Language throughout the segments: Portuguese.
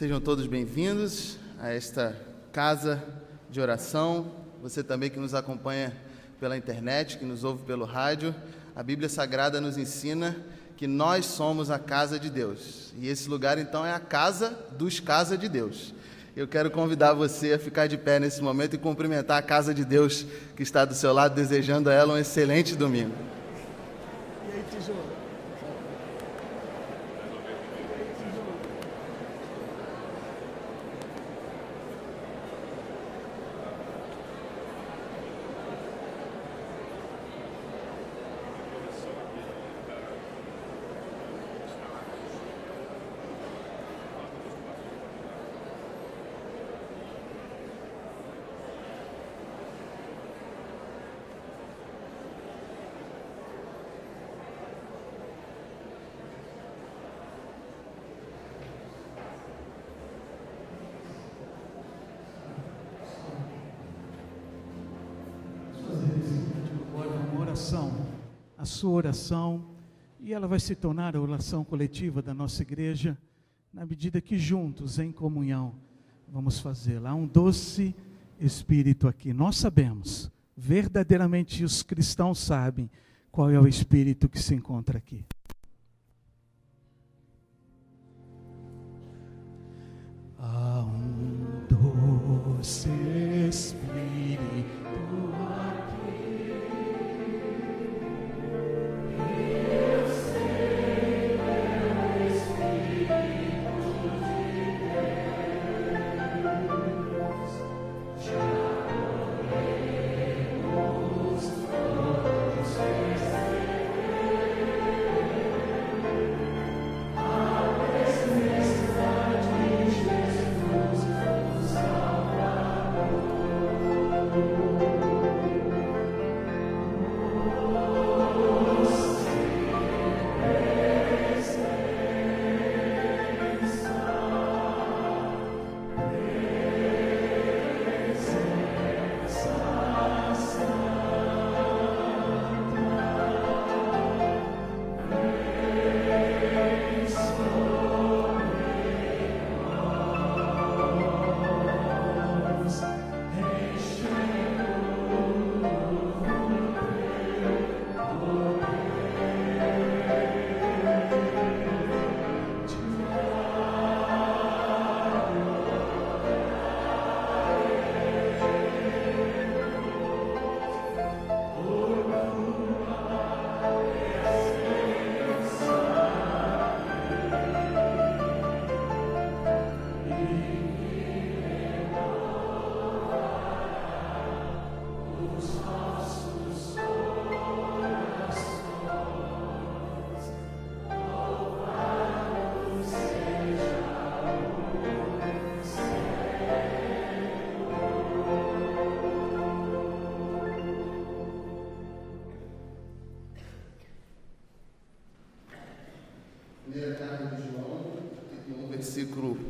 Sejam todos bem-vindos a esta casa de oração. Você também que nos acompanha pela internet, que nos ouve pelo rádio. A Bíblia Sagrada nos ensina que nós somos a casa de Deus. E esse lugar então é a casa dos casa de Deus. Eu quero convidar você a ficar de pé nesse momento e cumprimentar a casa de Deus que está do seu lado, desejando a ela um excelente domingo. E aí, tesouro? sua oração e ela vai se tornar a oração coletiva da nossa igreja, na medida que juntos, em comunhão, vamos fazê-la. Há um doce espírito aqui. Nós sabemos, verdadeiramente os cristãos sabem qual é o espírito que se encontra aqui.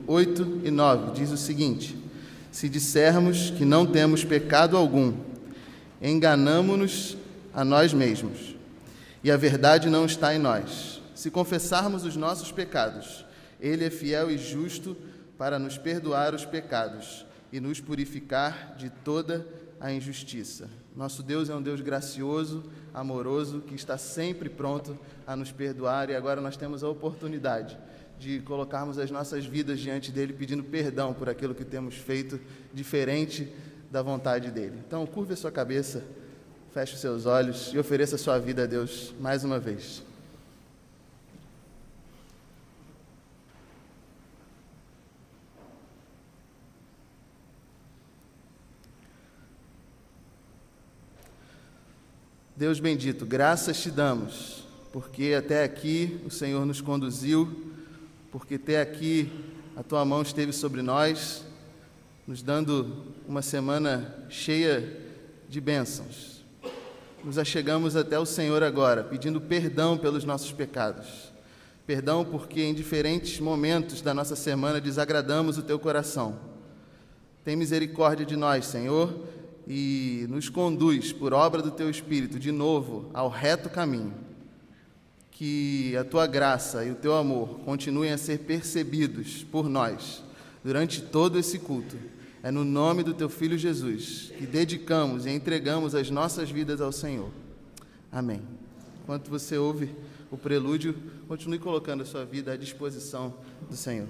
8 e 9 diz o seguinte: Se dissermos que não temos pecado algum, enganamo-nos a nós mesmos, e a verdade não está em nós. Se confessarmos os nossos pecados, Ele é fiel e justo para nos perdoar os pecados e nos purificar de toda a injustiça. Nosso Deus é um Deus gracioso, amoroso, que está sempre pronto a nos perdoar e agora nós temos a oportunidade de colocarmos as nossas vidas diante dele, pedindo perdão por aquilo que temos feito diferente da vontade dele. Então, curva a sua cabeça, feche os seus olhos e ofereça a sua vida a Deus mais uma vez. Deus bendito, graças te damos, porque até aqui o Senhor nos conduziu porque até aqui a tua mão esteve sobre nós, nos dando uma semana cheia de bênçãos. Nos achegamos até o Senhor agora, pedindo perdão pelos nossos pecados. Perdão porque em diferentes momentos da nossa semana desagradamos o teu coração. Tem misericórdia de nós, Senhor, e nos conduz por obra do teu Espírito de novo ao reto caminho que a tua graça e o teu amor continuem a ser percebidos por nós durante todo esse culto. É no nome do teu filho Jesus que dedicamos e entregamos as nossas vidas ao Senhor. Amém. Enquanto você ouve o prelúdio, continue colocando a sua vida à disposição do Senhor.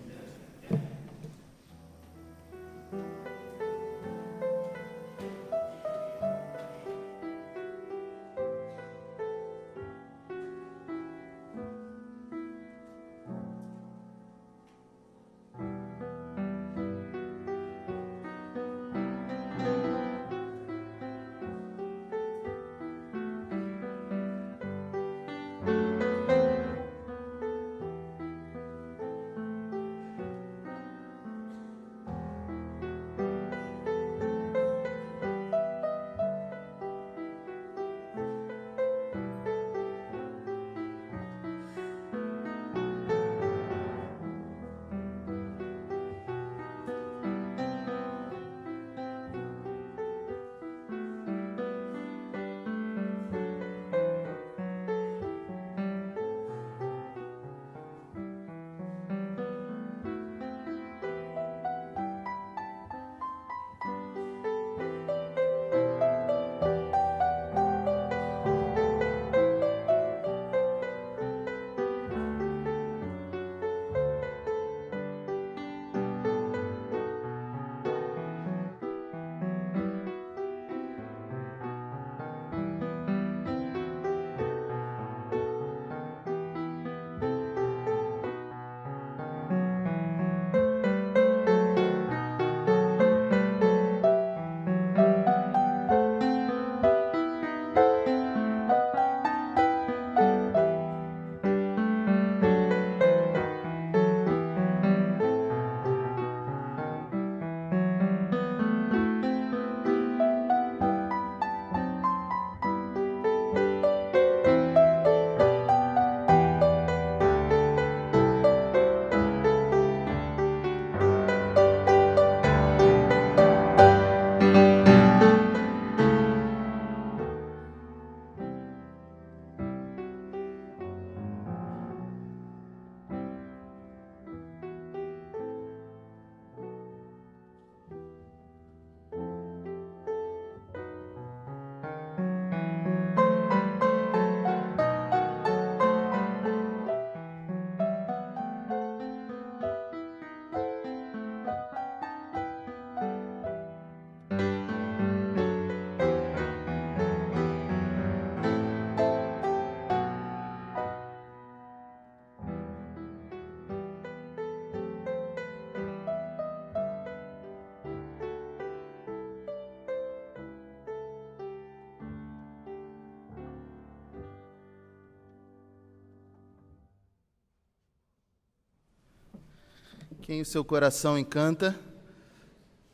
Quem o seu coração encanta?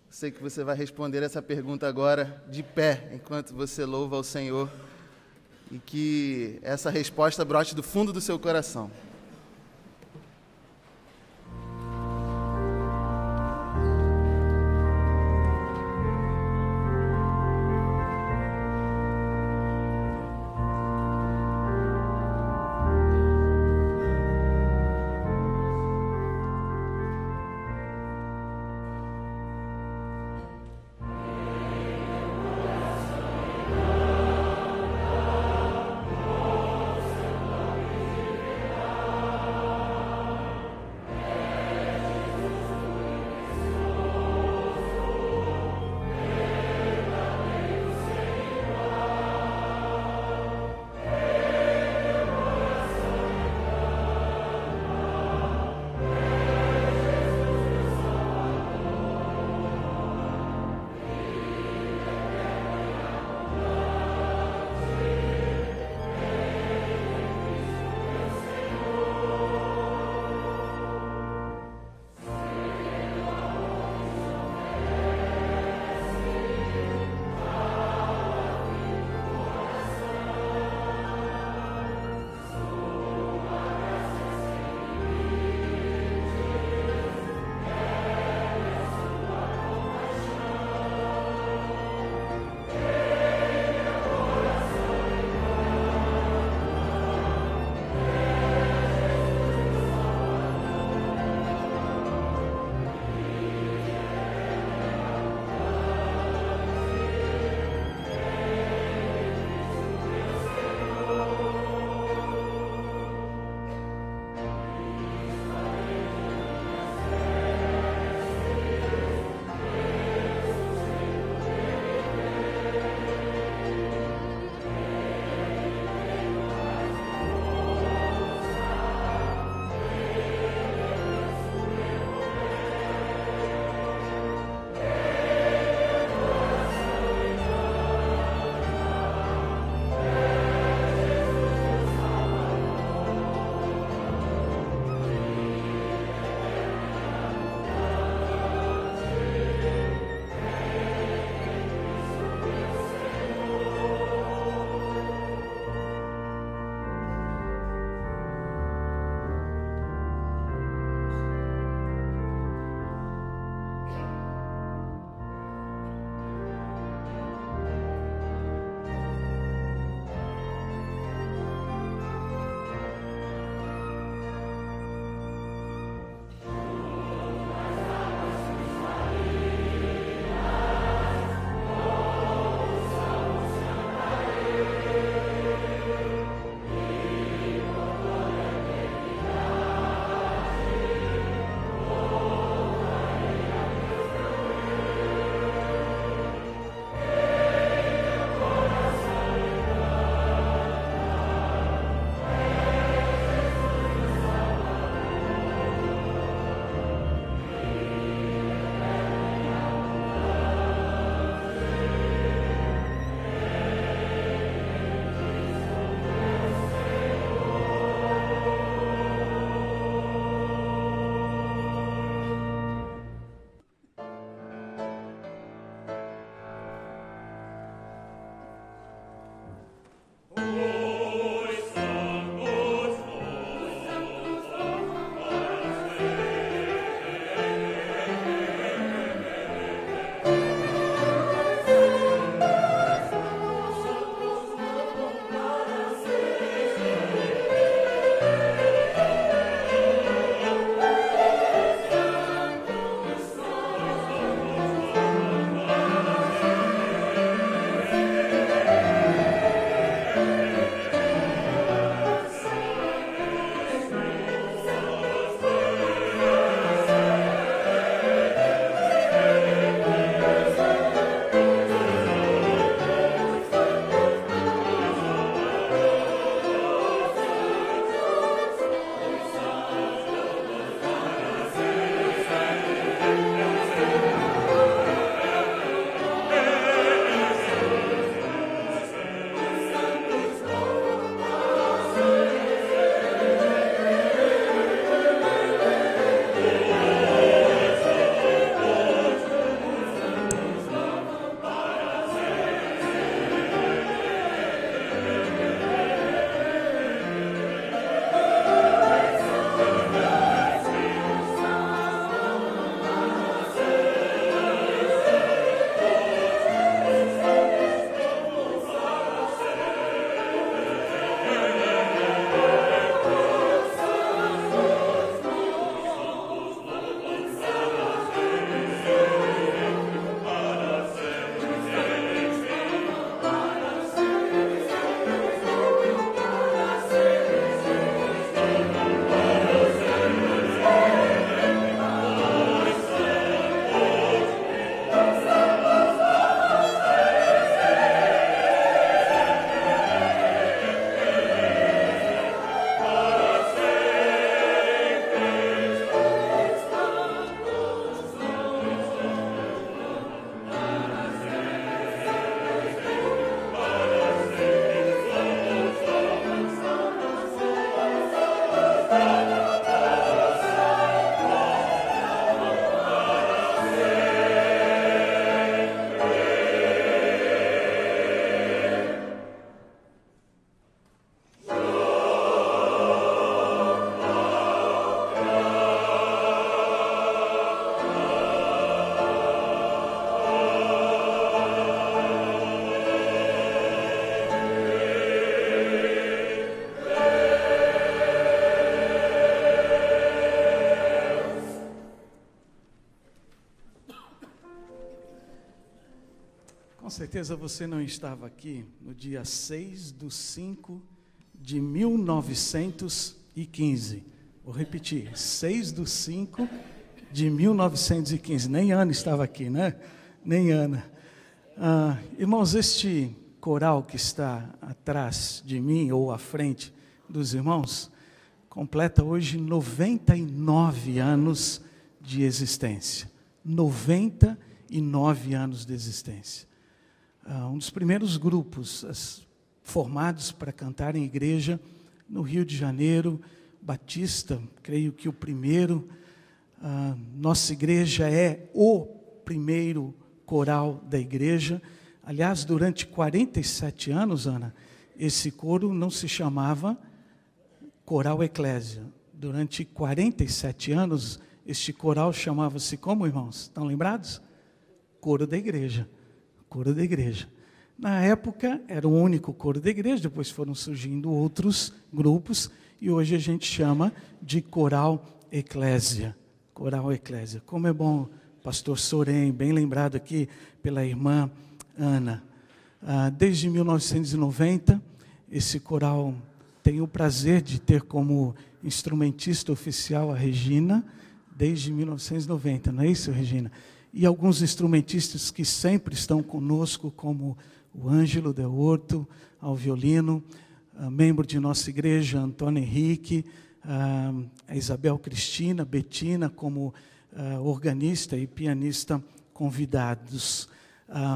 Sei que você vai responder essa pergunta agora de pé, enquanto você louva ao Senhor, e que essa resposta brote do fundo do seu coração. Certeza você não estava aqui no dia 6 de 5 de 1915. Vou repetir, 6 de 5 de 1915. Nem Ana estava aqui, né? Nem Ana. Ah, irmãos, este coral que está atrás de mim, ou à frente dos irmãos, completa hoje 99 anos de existência. 99 anos de existência uh, um dos primeiros grupos formados para cantar em igreja no Rio de Janeiro, Batista, creio que o primeiro. Uh, nossa igreja é o primeiro coral da igreja. Aliás, durante 47 anos, Ana, esse coro não se chamava Coral Eclésia. Durante 47 anos, este coral chamava-se como, irmãos? Estão lembrados? Coro da igreja coro da igreja. Na época era o único coro da igreja, depois foram surgindo outros grupos e hoje a gente chama de coral eclésia. Coral eclésia. Como é bom, pastor Sorém, bem lembrado aqui pela irmã Ana. Ah, desde 1990, esse coral tem o prazer de ter como instrumentista oficial a Regina, desde 1990, não é isso, Regina? E alguns instrumentistas que sempre estão conosco, como o Ângelo de Horto, ao violino, membro de nossa igreja, Antônio Henrique, a Isabel Cristina, Betina, como organista e pianista convidados.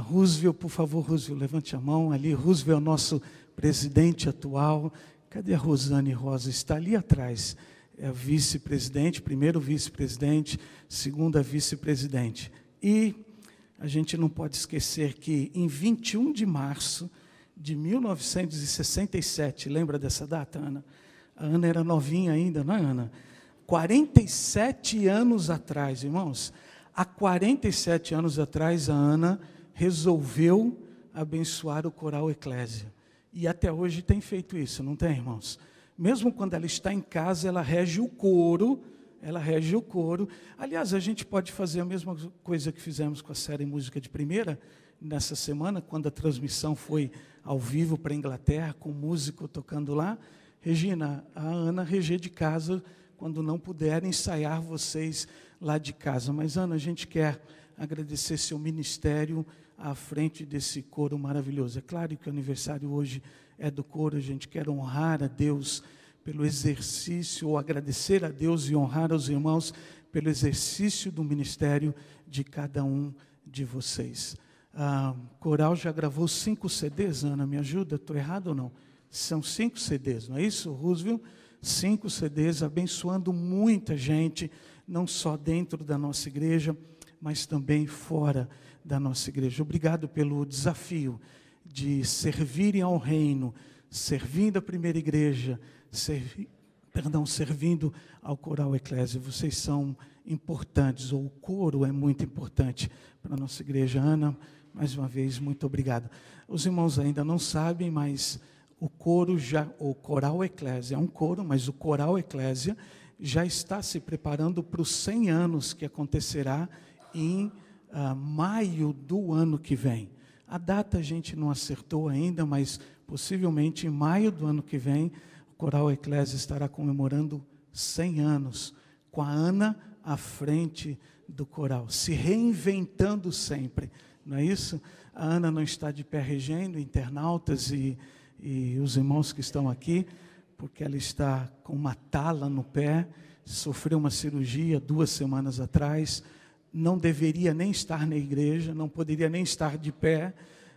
Roosevelt, por favor, Roosevelt, levante a mão ali. Roosevelt é o nosso presidente atual. Cadê a Rosane Rosa? Está ali atrás. É vice-presidente, primeiro vice-presidente, segunda vice-presidente. E a gente não pode esquecer que em 21 de março de 1967, lembra dessa data, Ana? A Ana era novinha ainda, não é, Ana? 47 anos atrás, irmãos, há 47 anos atrás, a Ana resolveu abençoar o coral Eclésia. E até hoje tem feito isso, não tem, irmãos? Mesmo quando ela está em casa, ela rege o coro ela rege o coro. Aliás, a gente pode fazer a mesma coisa que fizemos com a série Música de Primeira, nessa semana, quando a transmissão foi ao vivo para a Inglaterra, com músico tocando lá. Regina, a Ana reger de casa, quando não puder ensaiar vocês lá de casa. Mas, Ana, a gente quer agradecer seu ministério à frente desse coro maravilhoso. É claro que o aniversário hoje é do coro, a gente quer honrar a Deus pelo exercício, ou agradecer a Deus e honrar os irmãos pelo exercício do ministério de cada um de vocês. A Coral já gravou cinco CDs, Ana, me ajuda? Estou errado ou não? São cinco CDs, não é isso, Roosevelt? Cinco CDs abençoando muita gente, não só dentro da nossa igreja, mas também fora da nossa igreja. Obrigado pelo desafio de servirem ao reino, servindo a primeira igreja, servi, perdão, servindo ao coral Eclésia. Vocês são importantes, ou o coro é muito importante para a nossa igreja. Ana, mais uma vez, muito obrigado. Os irmãos ainda não sabem, mas o coro já, o coral Eclésia é um coro, mas o coral Eclésia já está se preparando para os 100 anos que acontecerá em uh, maio do ano que vem. A data a gente não acertou ainda, mas possivelmente em maio do ano que vem Coral Eclésia estará comemorando 100 anos, com a Ana à frente do coral, se reinventando sempre, não é isso? A Ana não está de pé regendo, internautas e, e os irmãos que estão aqui, porque ela está com uma tala no pé, sofreu uma cirurgia duas semanas atrás, não deveria nem estar na igreja, não poderia nem estar de pé,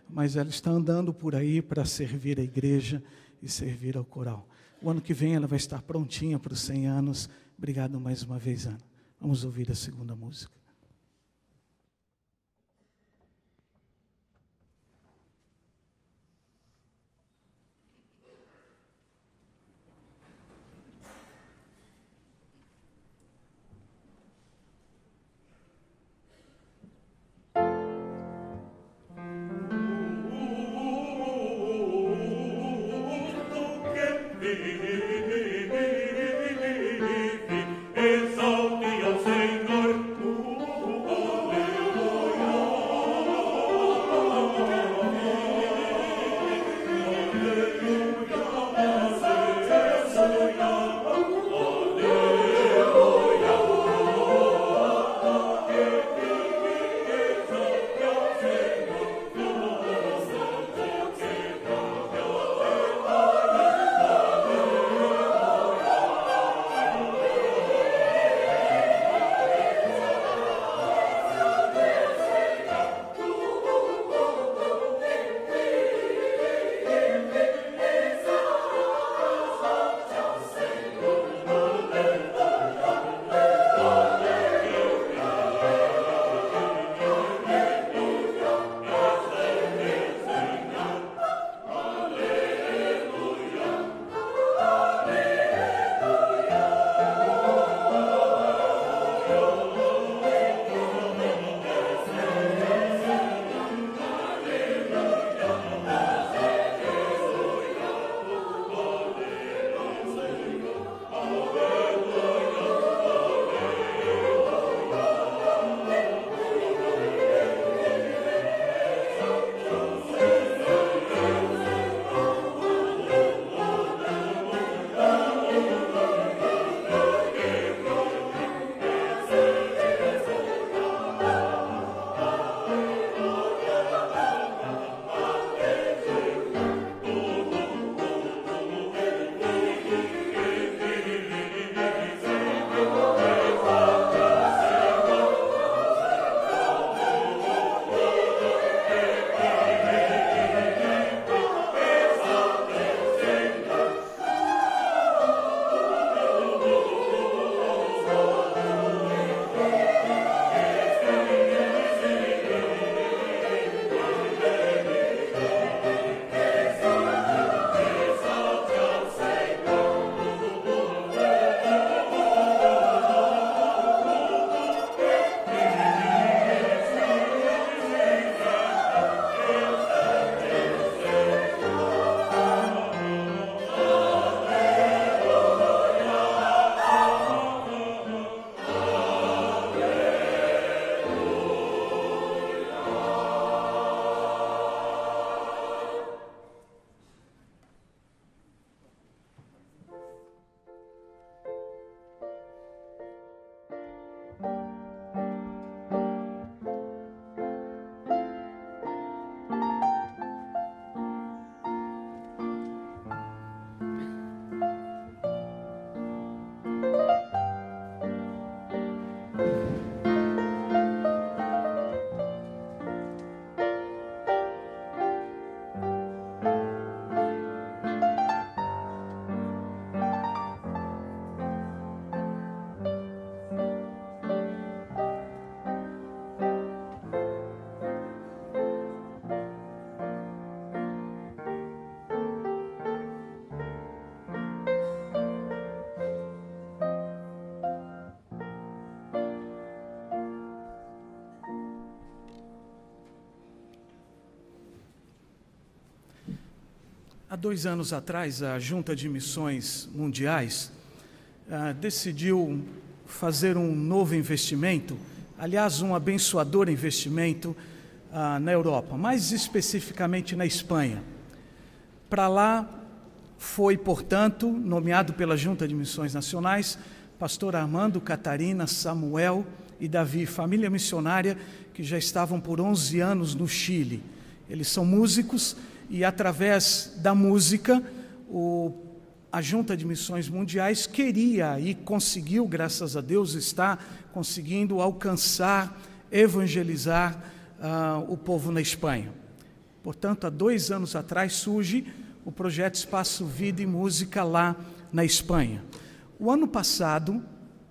mas ela está andando por aí para servir a igreja e servir ao coral. O ano que vem ela vai estar prontinha para os 100 anos. Obrigado mais uma vez, Ana. Vamos ouvir a segunda música. Há dois anos atrás, a Junta de Missões Mundiais ah, decidiu fazer um novo investimento, aliás, um abençoador investimento ah, na Europa, mais especificamente na Espanha. Para lá foi, portanto, nomeado pela Junta de Missões Nacionais, pastor Armando, Catarina, Samuel e Davi, família missionária que já estavam por 11 anos no Chile. Eles são músicos e, através da música, o, a Junta de Missões Mundiais queria e conseguiu, graças a Deus, está conseguindo alcançar, evangelizar uh, o povo na Espanha. Portanto, há dois anos atrás surge o projeto Espaço Vida e Música lá na Espanha. O ano passado,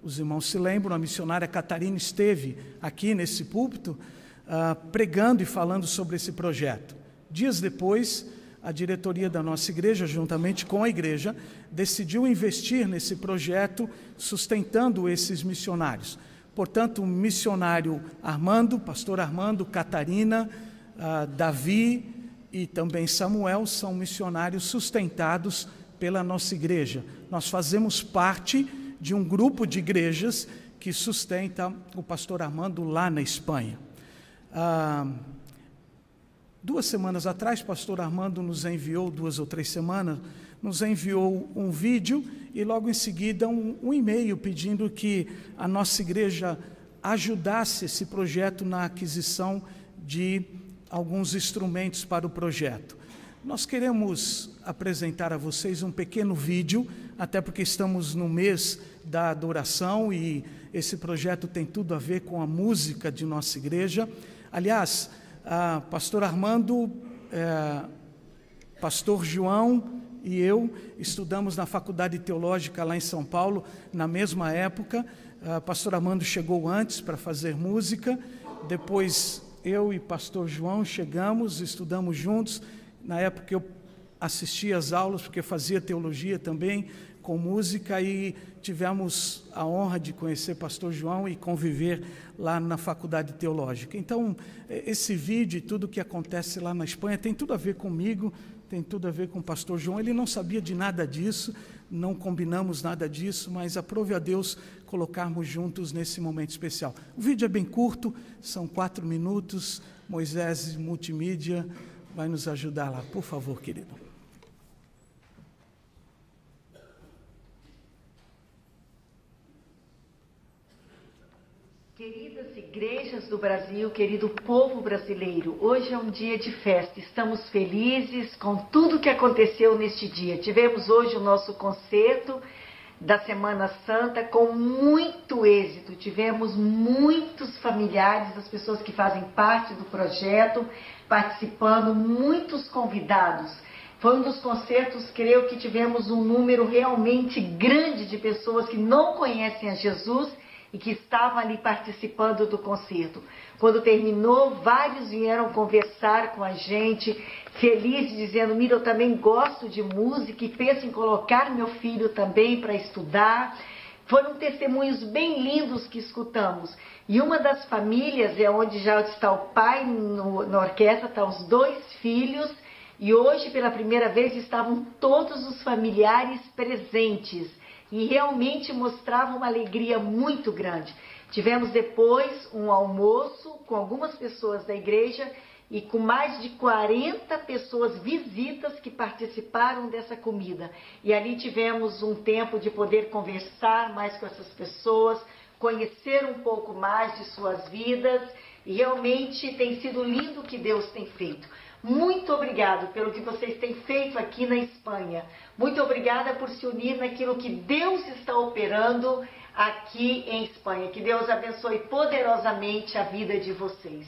os irmãos se lembram, a missionária Catarina esteve aqui nesse púlpito uh, pregando e falando sobre esse projeto. Dias depois, a diretoria da nossa igreja, juntamente com a igreja, decidiu investir nesse projeto, sustentando esses missionários. Portanto, o missionário Armando, pastor Armando, Catarina, uh, Davi e também Samuel são missionários sustentados pela nossa igreja. Nós fazemos parte de um grupo de igrejas que sustenta o pastor Armando lá na Espanha. Ah, duas semanas atrás, pastor Armando nos enviou, duas ou três semanas, nos enviou um vídeo e logo em seguida um, um e-mail pedindo que a nossa igreja ajudasse esse projeto na aquisição de alguns instrumentos para o projeto. Nós queremos apresentar a vocês um pequeno vídeo, até porque estamos no mês da adoração e esse projeto tem tudo a ver com a música de nossa igreja. Aliás, a pastor Armando, é, pastor João e eu estudamos na Faculdade Teológica lá em São Paulo na mesma época. A pastor Armando chegou antes para fazer música, depois eu e pastor João chegamos, estudamos juntos. Na época eu assistia às aulas, porque fazia teologia também com música e tivemos a honra de conhecer pastor João e conviver lá na faculdade teológica. Então, esse vídeo e tudo que acontece lá na Espanha tem tudo a ver comigo, tem tudo a ver com o pastor João. Ele não sabia de nada disso, não combinamos nada disso, mas aprove a Deus colocarmos juntos nesse momento especial. O vídeo é bem curto, são quatro minutos. Moisés Multimídia vai nos ajudar lá, por favor, querido. Queridas igrejas do Brasil, querido povo brasileiro, hoje é um dia de festa. Estamos felizes com tudo que aconteceu neste dia. Tivemos hoje o nosso concerto da Semana Santa com muito êxito. Tivemos muitos familiares das pessoas que fazem parte do projeto participando, muitos convidados. Foi um dos concertos, creio que tivemos um número realmente grande de pessoas que não conhecem a Jesus e que estavam ali participando do concerto. Quando terminou, vários vieram conversar com a gente, felizes, dizendo: Mira, eu também gosto de música e penso em colocar meu filho também para estudar. Foram testemunhos bem lindos que escutamos. E uma das famílias é onde já está o pai no, na orquestra, estão tá os dois filhos. E hoje, pela primeira vez, estavam todos os familiares presentes e realmente mostrava uma alegria muito grande. Tivemos depois um almoço com algumas pessoas da igreja e com mais de 40 pessoas visitas que participaram dessa comida. E ali tivemos um tempo de poder conversar mais com essas pessoas, conhecer um pouco mais de suas vidas e realmente tem sido lindo o que Deus tem feito. Muito obrigado pelo que vocês têm feito aqui na Espanha. Muito obrigada por se unir naquilo que Deus está operando aqui em Espanha. Que Deus abençoe poderosamente a vida de vocês.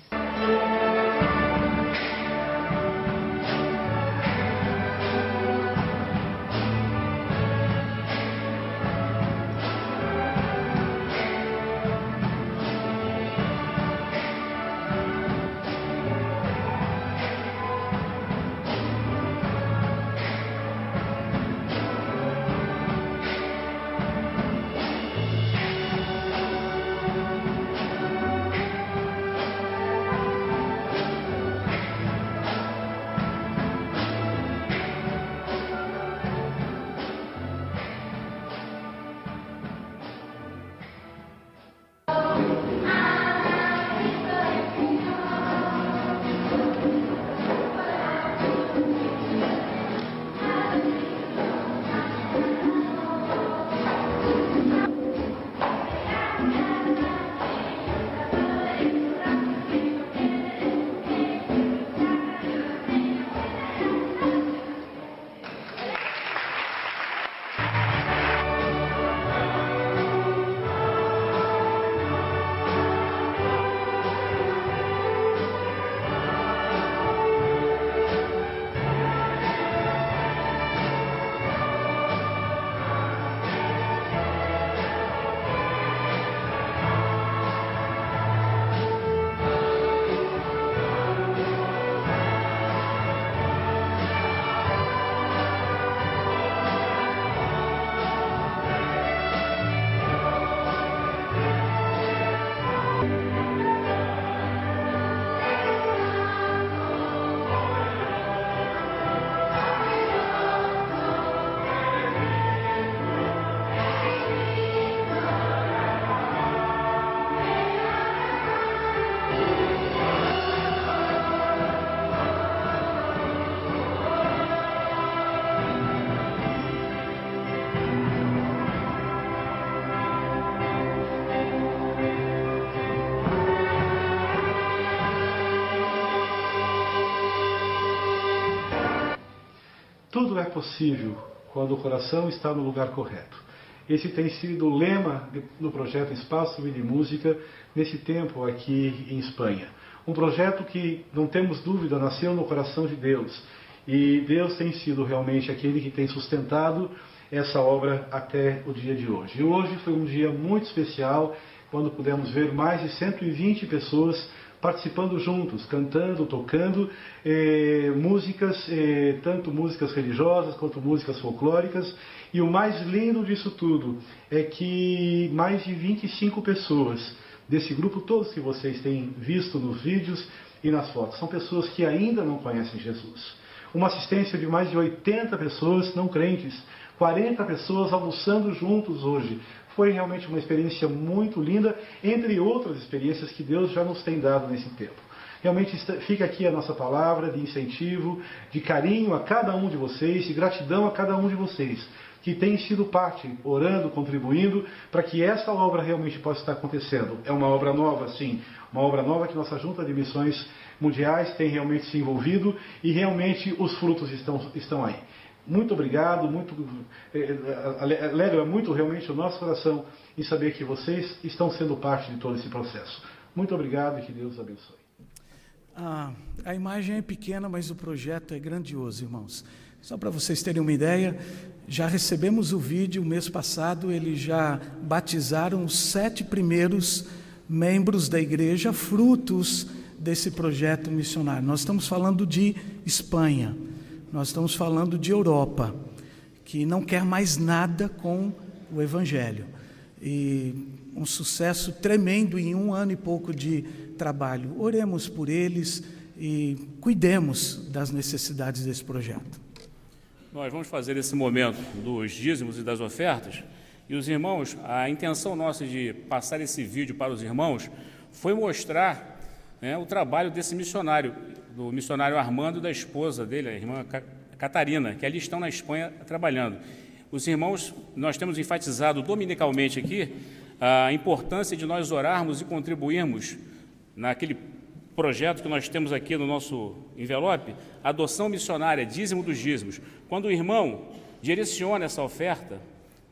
Tudo é possível quando o coração está no lugar correto. Esse tem sido o lema do projeto Espaço Vida e Música nesse tempo aqui em Espanha. Um projeto que, não temos dúvida, nasceu no coração de Deus. E Deus tem sido realmente aquele que tem sustentado essa obra até o dia de hoje. E hoje foi um dia muito especial, quando pudemos ver mais de 120 pessoas participando juntos, cantando, tocando eh, músicas, eh, tanto músicas religiosas quanto músicas folclóricas. E o mais lindo disso tudo é que mais de 25 pessoas desse grupo, todos que vocês têm visto nos vídeos e nas fotos, são pessoas que ainda não conhecem Jesus. Uma assistência de mais de 80 pessoas não crentes, 40 pessoas almoçando juntos hoje, foi realmente uma experiência muito linda, entre outras experiências que Deus já nos tem dado nesse tempo. Realmente fica aqui a nossa palavra de incentivo, de carinho a cada um de vocês, de gratidão a cada um de vocês que tem sido parte, orando, contribuindo, para que essa obra realmente possa estar acontecendo. É uma obra nova, sim, uma obra nova que nossa Junta de Missões Mundiais tem realmente se envolvido e realmente os frutos estão, estão aí. Muito obrigado, muito é, é, alegra muito realmente o nosso coração em saber que vocês estão sendo parte de todo esse processo. Muito obrigado e que Deus abençoe. Ah, a imagem é pequena, mas o projeto é grandioso, irmãos. Só para vocês terem uma ideia, já recebemos o vídeo mês passado, eles já batizaram os sete primeiros membros da igreja, frutos desse projeto missionário. Nós estamos falando de Espanha. Nós estamos falando de Europa, que não quer mais nada com o Evangelho. E um sucesso tremendo em um ano e pouco de trabalho. Oremos por eles e cuidemos das necessidades desse projeto. Nós vamos fazer esse momento dos dízimos e das ofertas. E os irmãos, a intenção nossa de passar esse vídeo para os irmãos foi mostrar né, o trabalho desse missionário do missionário Armando e da esposa dele, a irmã Catarina, que ali estão na Espanha trabalhando. Os irmãos, nós temos enfatizado dominicalmente aqui a importância de nós orarmos e contribuirmos naquele projeto que nós temos aqui no nosso envelope, adoção missionária, dízimo dos dízimos. Quando o irmão direciona essa oferta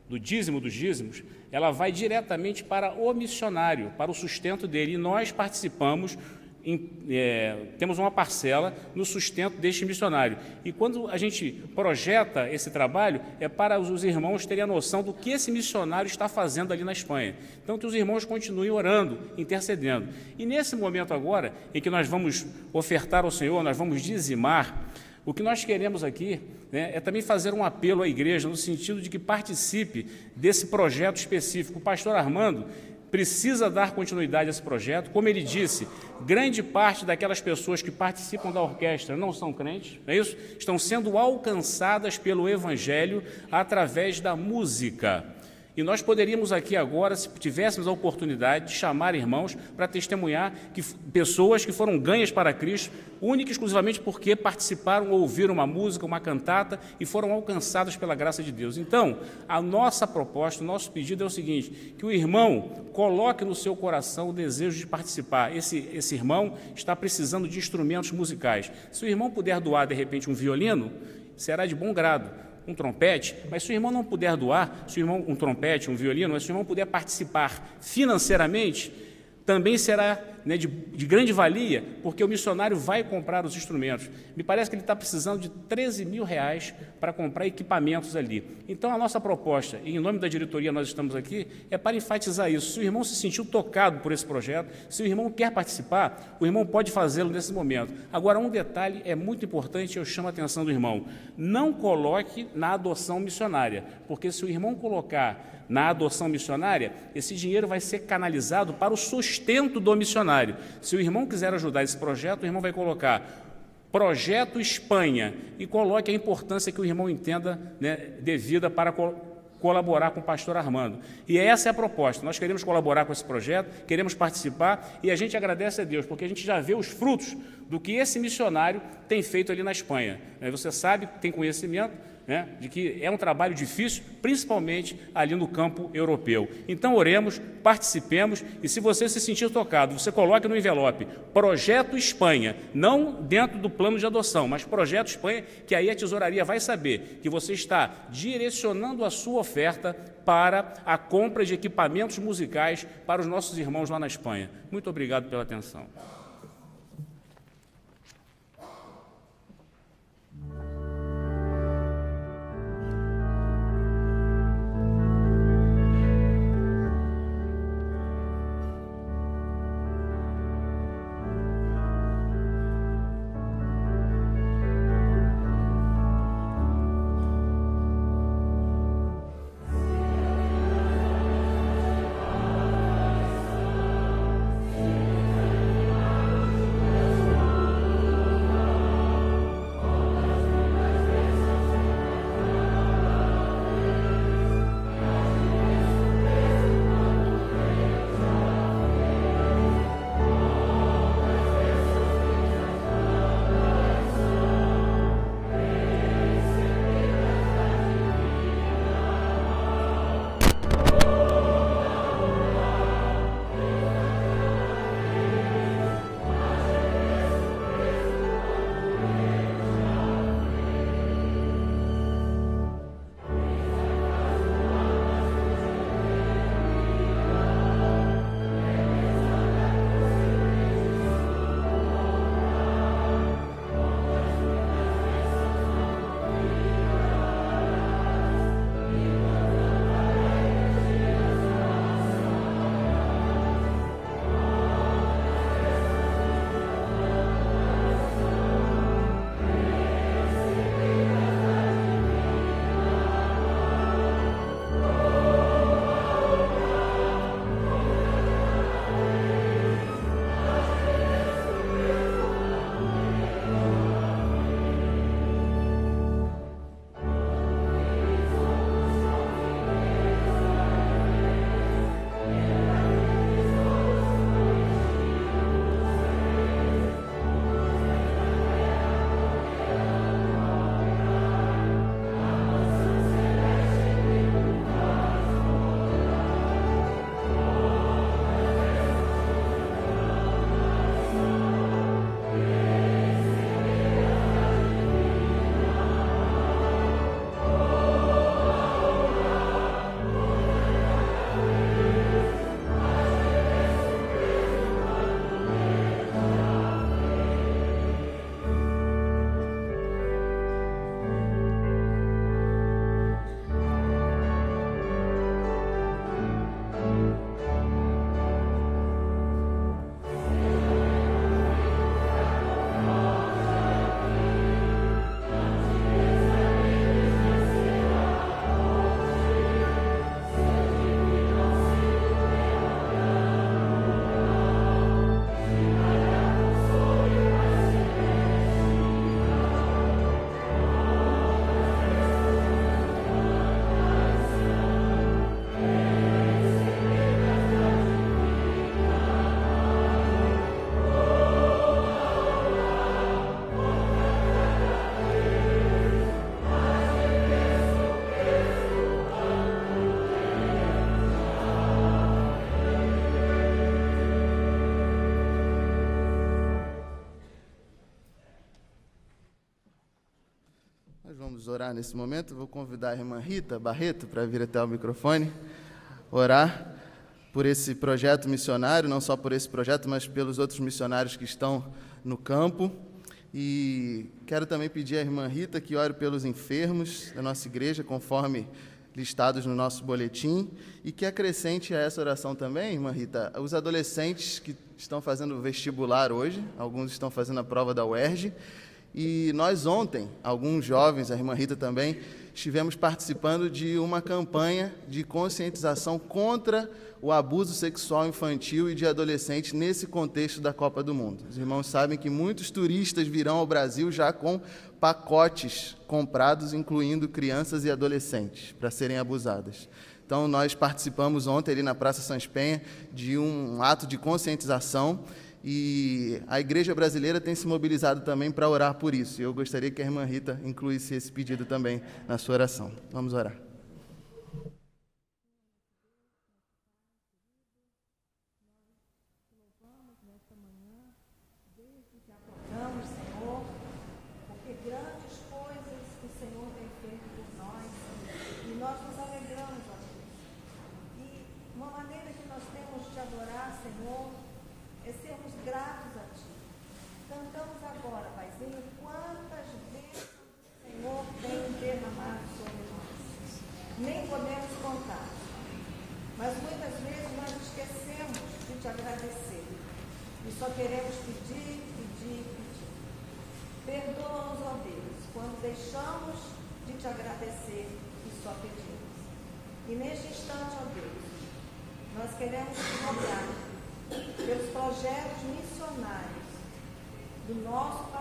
do dízimo dos dízimos, ela vai diretamente para o missionário, para o sustento dele, e nós participamos em, é, temos uma parcela no sustento deste missionário. E quando a gente projeta esse trabalho, é para os, os irmãos terem a noção do que esse missionário está fazendo ali na Espanha. Então, que os irmãos continuem orando, intercedendo. E nesse momento agora, em que nós vamos ofertar ao Senhor, nós vamos dizimar, o que nós queremos aqui né, é também fazer um apelo à igreja, no sentido de que participe desse projeto específico. O pastor Armando precisa dar continuidade a esse projeto. Como ele disse, grande parte daquelas pessoas que participam da orquestra não são crentes, não é isso? Estão sendo alcançadas pelo Evangelho através da música. E nós poderíamos aqui agora, se tivéssemos a oportunidade, de chamar irmãos para testemunhar que pessoas que foram ganhas para Cristo, única e exclusivamente porque participaram ou ouviram uma música, uma cantata e foram alcançados pela graça de Deus. Então, a nossa proposta, o nosso pedido é o seguinte: que o irmão coloque no seu coração o desejo de participar. Esse, esse irmão está precisando de instrumentos musicais. Se o irmão puder doar, de repente, um violino, será de bom grado um trompete, mas se o irmão não puder doar, se o irmão um trompete, um violino, mas se o irmão puder participar financeiramente, também será né, de, de, grande valia, porque o missionário vai comprar os instrumentos. Me parece que ele está precisando de 13 mil reais para comprar equipamentos ali. Então, a nossa proposta, e em nome da diretoria nós estamos aqui, é para enfatizar isso. Se o irmão se sentiu tocado por esse projeto, se o irmão quer participar, o irmão pode fazê-lo nesse momento. Agora, um detalhe é muito importante, eu chamo a atenção do irmão: não coloque na adoção missionária, porque se o irmão colocar na adoção missionária, esse dinheiro vai ser canalizado para o sustento do missionário. Se o irmão quiser ajudar esse projeto, o irmão vai colocar Projeto Espanha e coloque a importância que o irmão entenda né, devida para colaborar com o pastor Armando. E essa é a proposta. Nós queremos colaborar com esse projeto, queremos participar e a gente agradece a Deus, porque a gente já vê os frutos do que esse missionário tem feito ali na Espanha. É, você sabe, tem conhecimento né, de que é um trabalho difícil, principalmente ali no campo europeu. Então, oremos, participemos e, se você se sentir tocado, você coloque no envelope Projeto Espanha, não dentro do plano de adoção, mas Projeto Espanha, que aí a tesouraria vai saber que você está direcionando a sua oferta para a compra de equipamentos musicais para os nossos irmãos lá na Espanha. Muito obrigado pela atenção. Vamos orar nesse momento. Vou convidar a irmã Rita Barreto para vir até o microfone, orar por esse projeto missionário, não só por esse projeto, mas pelos outros missionários que estão no campo. E quero também pedir à irmã Rita que ore pelos enfermos da nossa igreja, conforme listados no nosso boletim, e que acrescente a essa oração também, irmã Rita, os adolescentes que estão fazendo vestibular hoje, alguns estão fazendo a prova da UERJ, e nós ontem, alguns jovens, a irmã Rita também, estivemos participando de uma campanha de conscientização contra o abuso sexual infantil e de adolescentes nesse contexto da Copa do Mundo. Os irmãos sabem que muitos turistas virão ao Brasil já com pacotes comprados, incluindo crianças e adolescentes, para serem abusadas. Então, nós participamos ontem ali na Praça Sans Penha de um ato de conscientização e a igreja brasileira tem se mobilizado também para orar por isso. Eu gostaria que a irmã Rita incluísse esse pedido também na sua oração. Vamos orar. nosso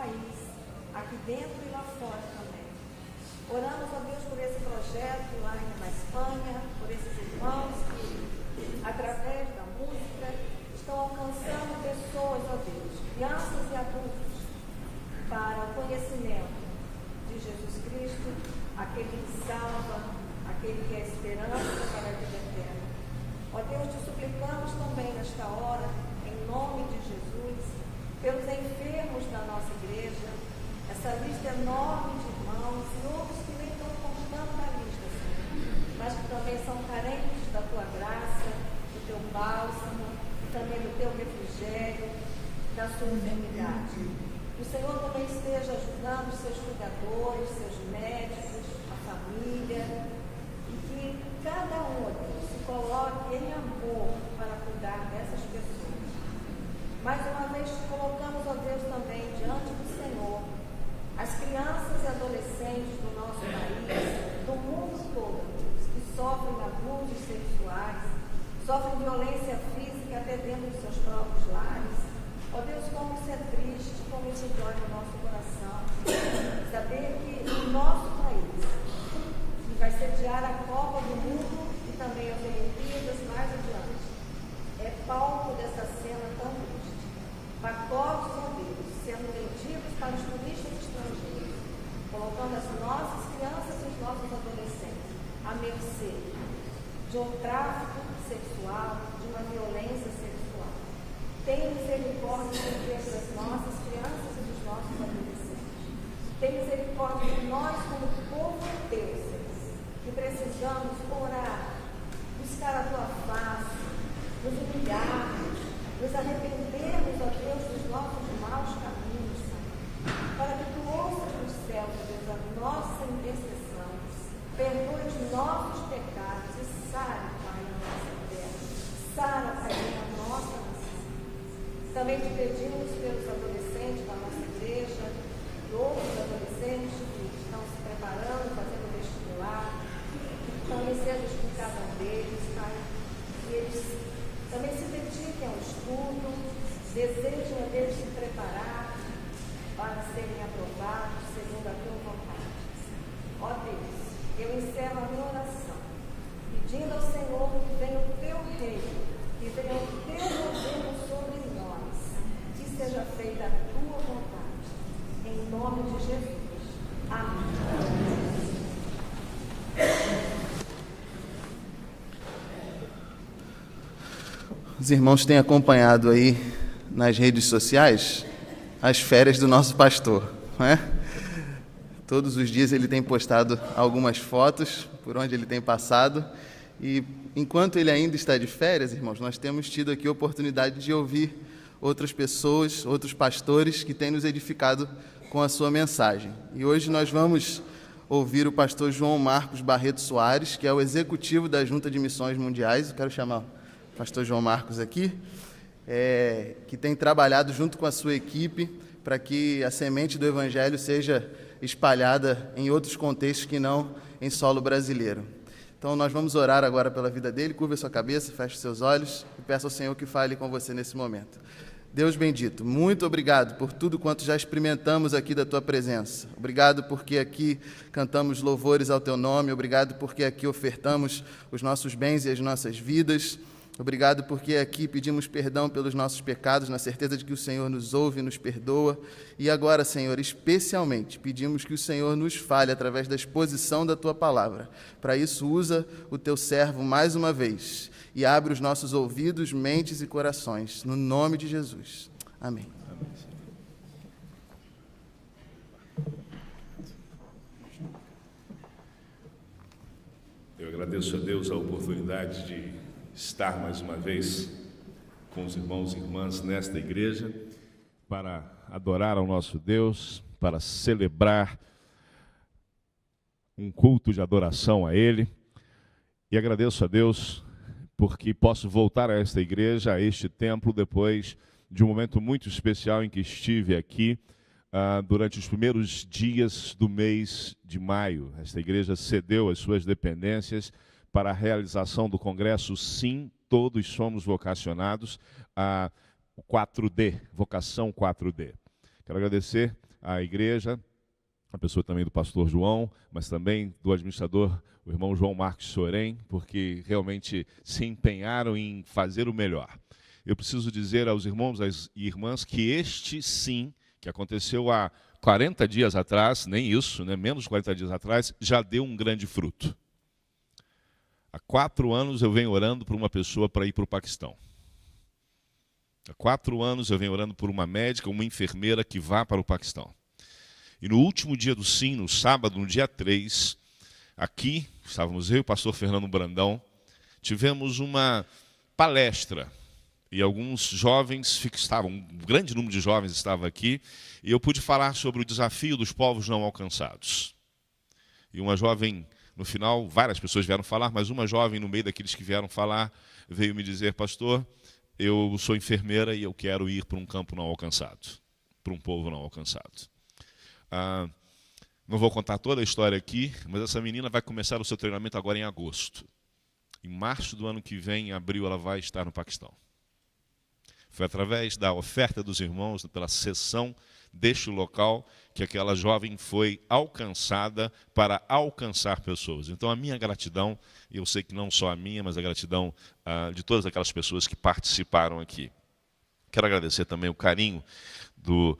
sua enfermidade. Que O Senhor também esteja ajudando seus cuidadores, seus de um tráfico sexual, de uma violência sexual. Tenha misericórdia de Deus das nossas crianças e dos nossos adolescentes. Tenha misericórdia de nós como povo teu, que precisamos Os irmãos têm acompanhado aí nas redes sociais as férias do nosso pastor, não é? Todos os dias ele tem postado algumas fotos por onde ele tem passado e enquanto ele ainda está de férias, irmãos, nós temos tido aqui a oportunidade de ouvir outras pessoas, outros pastores que têm nos edificado com a sua mensagem. E hoje nós vamos ouvir o pastor João Marcos Barreto Soares, que é o executivo da Junta de Missões Mundiais. Eu quero chamar pastor João Marcos aqui, é, que tem trabalhado junto com a sua equipe para que a semente do Evangelho seja espalhada em outros contextos que não em solo brasileiro. Então, nós vamos orar agora pela vida dele. Curva sua cabeça, feche seus olhos e peça ao Senhor que fale com você nesse momento. Deus bendito, muito obrigado por tudo quanto já experimentamos aqui da tua presença. Obrigado porque aqui cantamos louvores ao teu nome. Obrigado porque aqui ofertamos os nossos bens e as nossas vidas. Obrigado porque aqui pedimos perdão pelos nossos pecados, na certeza de que o Senhor nos ouve e nos perdoa. E agora, Senhor, especialmente pedimos que o Senhor nos fale através da exposição da tua palavra. Para isso, usa o teu servo mais uma vez e abre os nossos ouvidos, mentes e corações. No nome de Jesus. Amém. Eu agradeço a Deus a oportunidade de estar mais uma vez com os irmãos e irmãs nesta igreja para adorar ao nosso Deus, para celebrar um culto de adoração a Ele. E agradeço a Deus porque posso voltar a esta igreja, a este templo, depois de um momento muito especial em que estive aqui uh, durante os primeiros dias do mês de maio. Esta igreja cedeu as suas dependências para a realização do congresso Sim, todos somos vocacionados a 4D, vocação 4D. Quero agradecer à igreja, a pessoa também do pastor João, mas também do administrador, o irmão João Marcos Sorém, porque realmente se empenharam em fazer o melhor. Eu preciso dizer aos irmãos e irmãs que este sim, que aconteceu há 40 dias atrás, nem isso, né, menos de 40 dias atrás, já deu um grande fruto. Há quatro anos eu venho orando por uma pessoa para ir para o Paquistão. Há quatro anos eu venho orando por uma médica, uma enfermeira que vá para o Paquistão. E no último dia do sim, no sábado, no dia 3, aqui, estávamos eu e o pastor Fernando Brandão, tivemos uma palestra. E alguns jovens estavam, um grande número de jovens estava aqui, e eu pude falar sobre o desafio dos povos não alcançados. E uma jovem no final, várias pessoas vieram falar, mas uma jovem, no meio daqueles que vieram falar, veio me dizer: Pastor, eu sou enfermeira e eu quero ir para um campo não alcançado, para um povo não alcançado. Ah, não vou contar toda a história aqui, mas essa menina vai começar o seu treinamento agora em agosto. Em março do ano que vem, em abril, ela vai estar no Paquistão. Foi através da oferta dos irmãos, pela sessão deste local, que aquela jovem foi alcançada para alcançar pessoas. Então, a minha gratidão, e eu sei que não só a minha, mas a gratidão ah, de todas aquelas pessoas que participaram aqui. Quero agradecer também o carinho do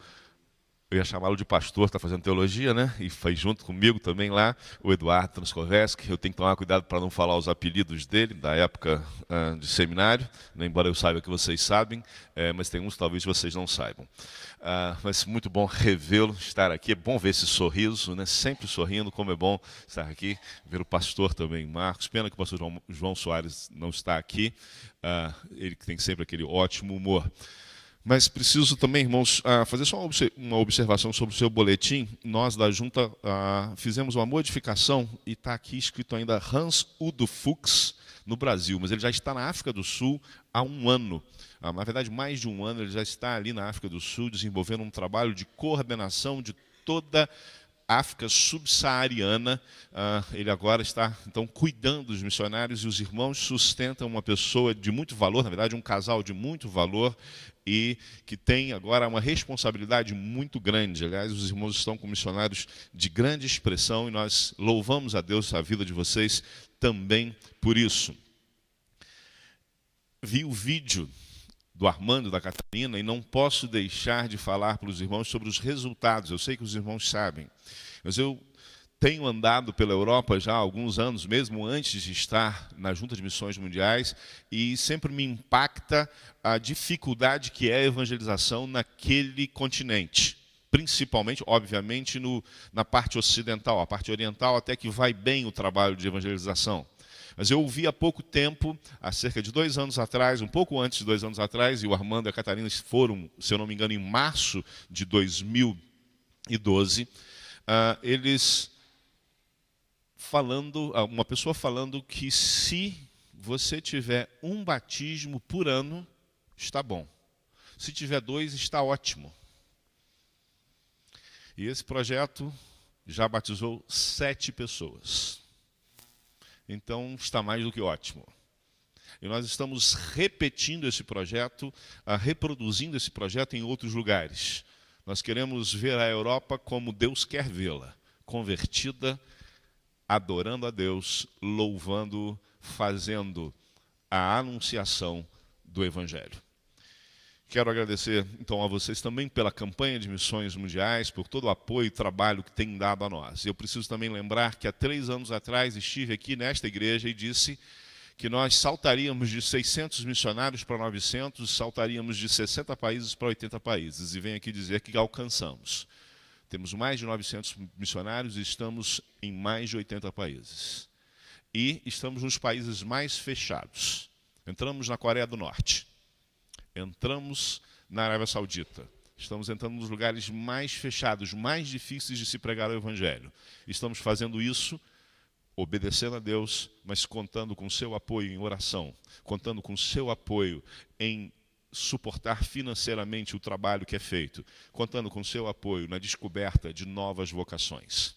eu ia chamá-lo de pastor, está fazendo teologia, né? E foi junto comigo também lá, o Eduardo Transcorveschi. Eu tenho que tomar cuidado para não falar os apelidos dele, da época uh, de seminário, né? embora eu saiba que vocês sabem, é, mas tem uns talvez vocês não saibam. Mas muito bom revê-lo, estar aqui. É bom ver esse sorriso, né? sempre sorrindo, como é bom estar aqui. Ver o pastor também, Marcos. Pena que o pastor João, Soares não está aqui, uh, ele tem sempre aquele ótimo humor. Mas preciso também, irmãos, ah, fazer só uma observação sobre o seu boletim. Nós da junta ah, fizemos uma modificação e está aqui escrito ainda Hans Udo Fuchs no Brasil, mas ele já está na África do Sul há um ano. Ah, na verdade, mais de um ano ele já está ali na África do Sul desenvolvendo um trabalho de coordenação de toda África subsaariana. ele agora está então cuidando dos missionários e os irmãos sustentam uma pessoa de muito valor, na verdade, um casal de muito valor e que tem agora uma responsabilidade muito grande. Aliás, os irmãos estão com missionários de grande expressão e nós louvamos a Deus a vida de vocês também por isso. Vi o vídeo do Armando da Catarina e não posso deixar de falar para os irmãos sobre os resultados. Eu sei que os irmãos sabem, mas eu tenho andado pela Europa já há alguns anos, mesmo antes de estar na Junta de Missões Mundiais, e sempre me impacta a dificuldade que é a evangelização naquele continente. Principalmente, obviamente, no, na parte ocidental, a parte oriental, até que vai bem o trabalho de evangelização. Mas eu ouvi há pouco tempo, há cerca de dois anos atrás, um pouco antes de dois anos atrás, e o Armando e a Catarina foram, se eu não me engano, em março de 2012, uh, ah, eles falando, ah, uma pessoa falando que se você tiver um batismo por ano, está bom. Se tiver dois, está ótimo. E esse projeto já batizou sete pessoas. Então está mais do que ótimo. E nós estamos repetindo esse projeto, ah, reproduzindo esse projeto em outros lugares. Nós queremos ver a Europa como Deus quer vê-la, convertida adorando a Deus, louvando, fazendo a anunciação do Evangelho. Quero agradecer então a vocês também pela campanha de missões mundiais, por todo o apoio e trabalho que têm dado a nós. Eu preciso também lembrar que há três anos atrás estive aqui nesta igreja e disse que nós saltaríamos de 600 missionários para 900, saltaríamos de 60 países para 80 países. E venho aqui dizer que alcançamos. Temos mais de 900 missionários e estamos em mais de 80 países. E estamos nos países mais fechados. Entramos na Coreia do Norte entramos na Arábia Saudita. Estamos entrando nos lugares mais fechados, mais difíceis de se pregar o Evangelho. Estamos fazendo isso obedecendo a Deus, mas contando com seu apoio em oração, contando com seu apoio em suportar financeiramente o trabalho que é feito, contando com seu apoio na descoberta de novas vocações.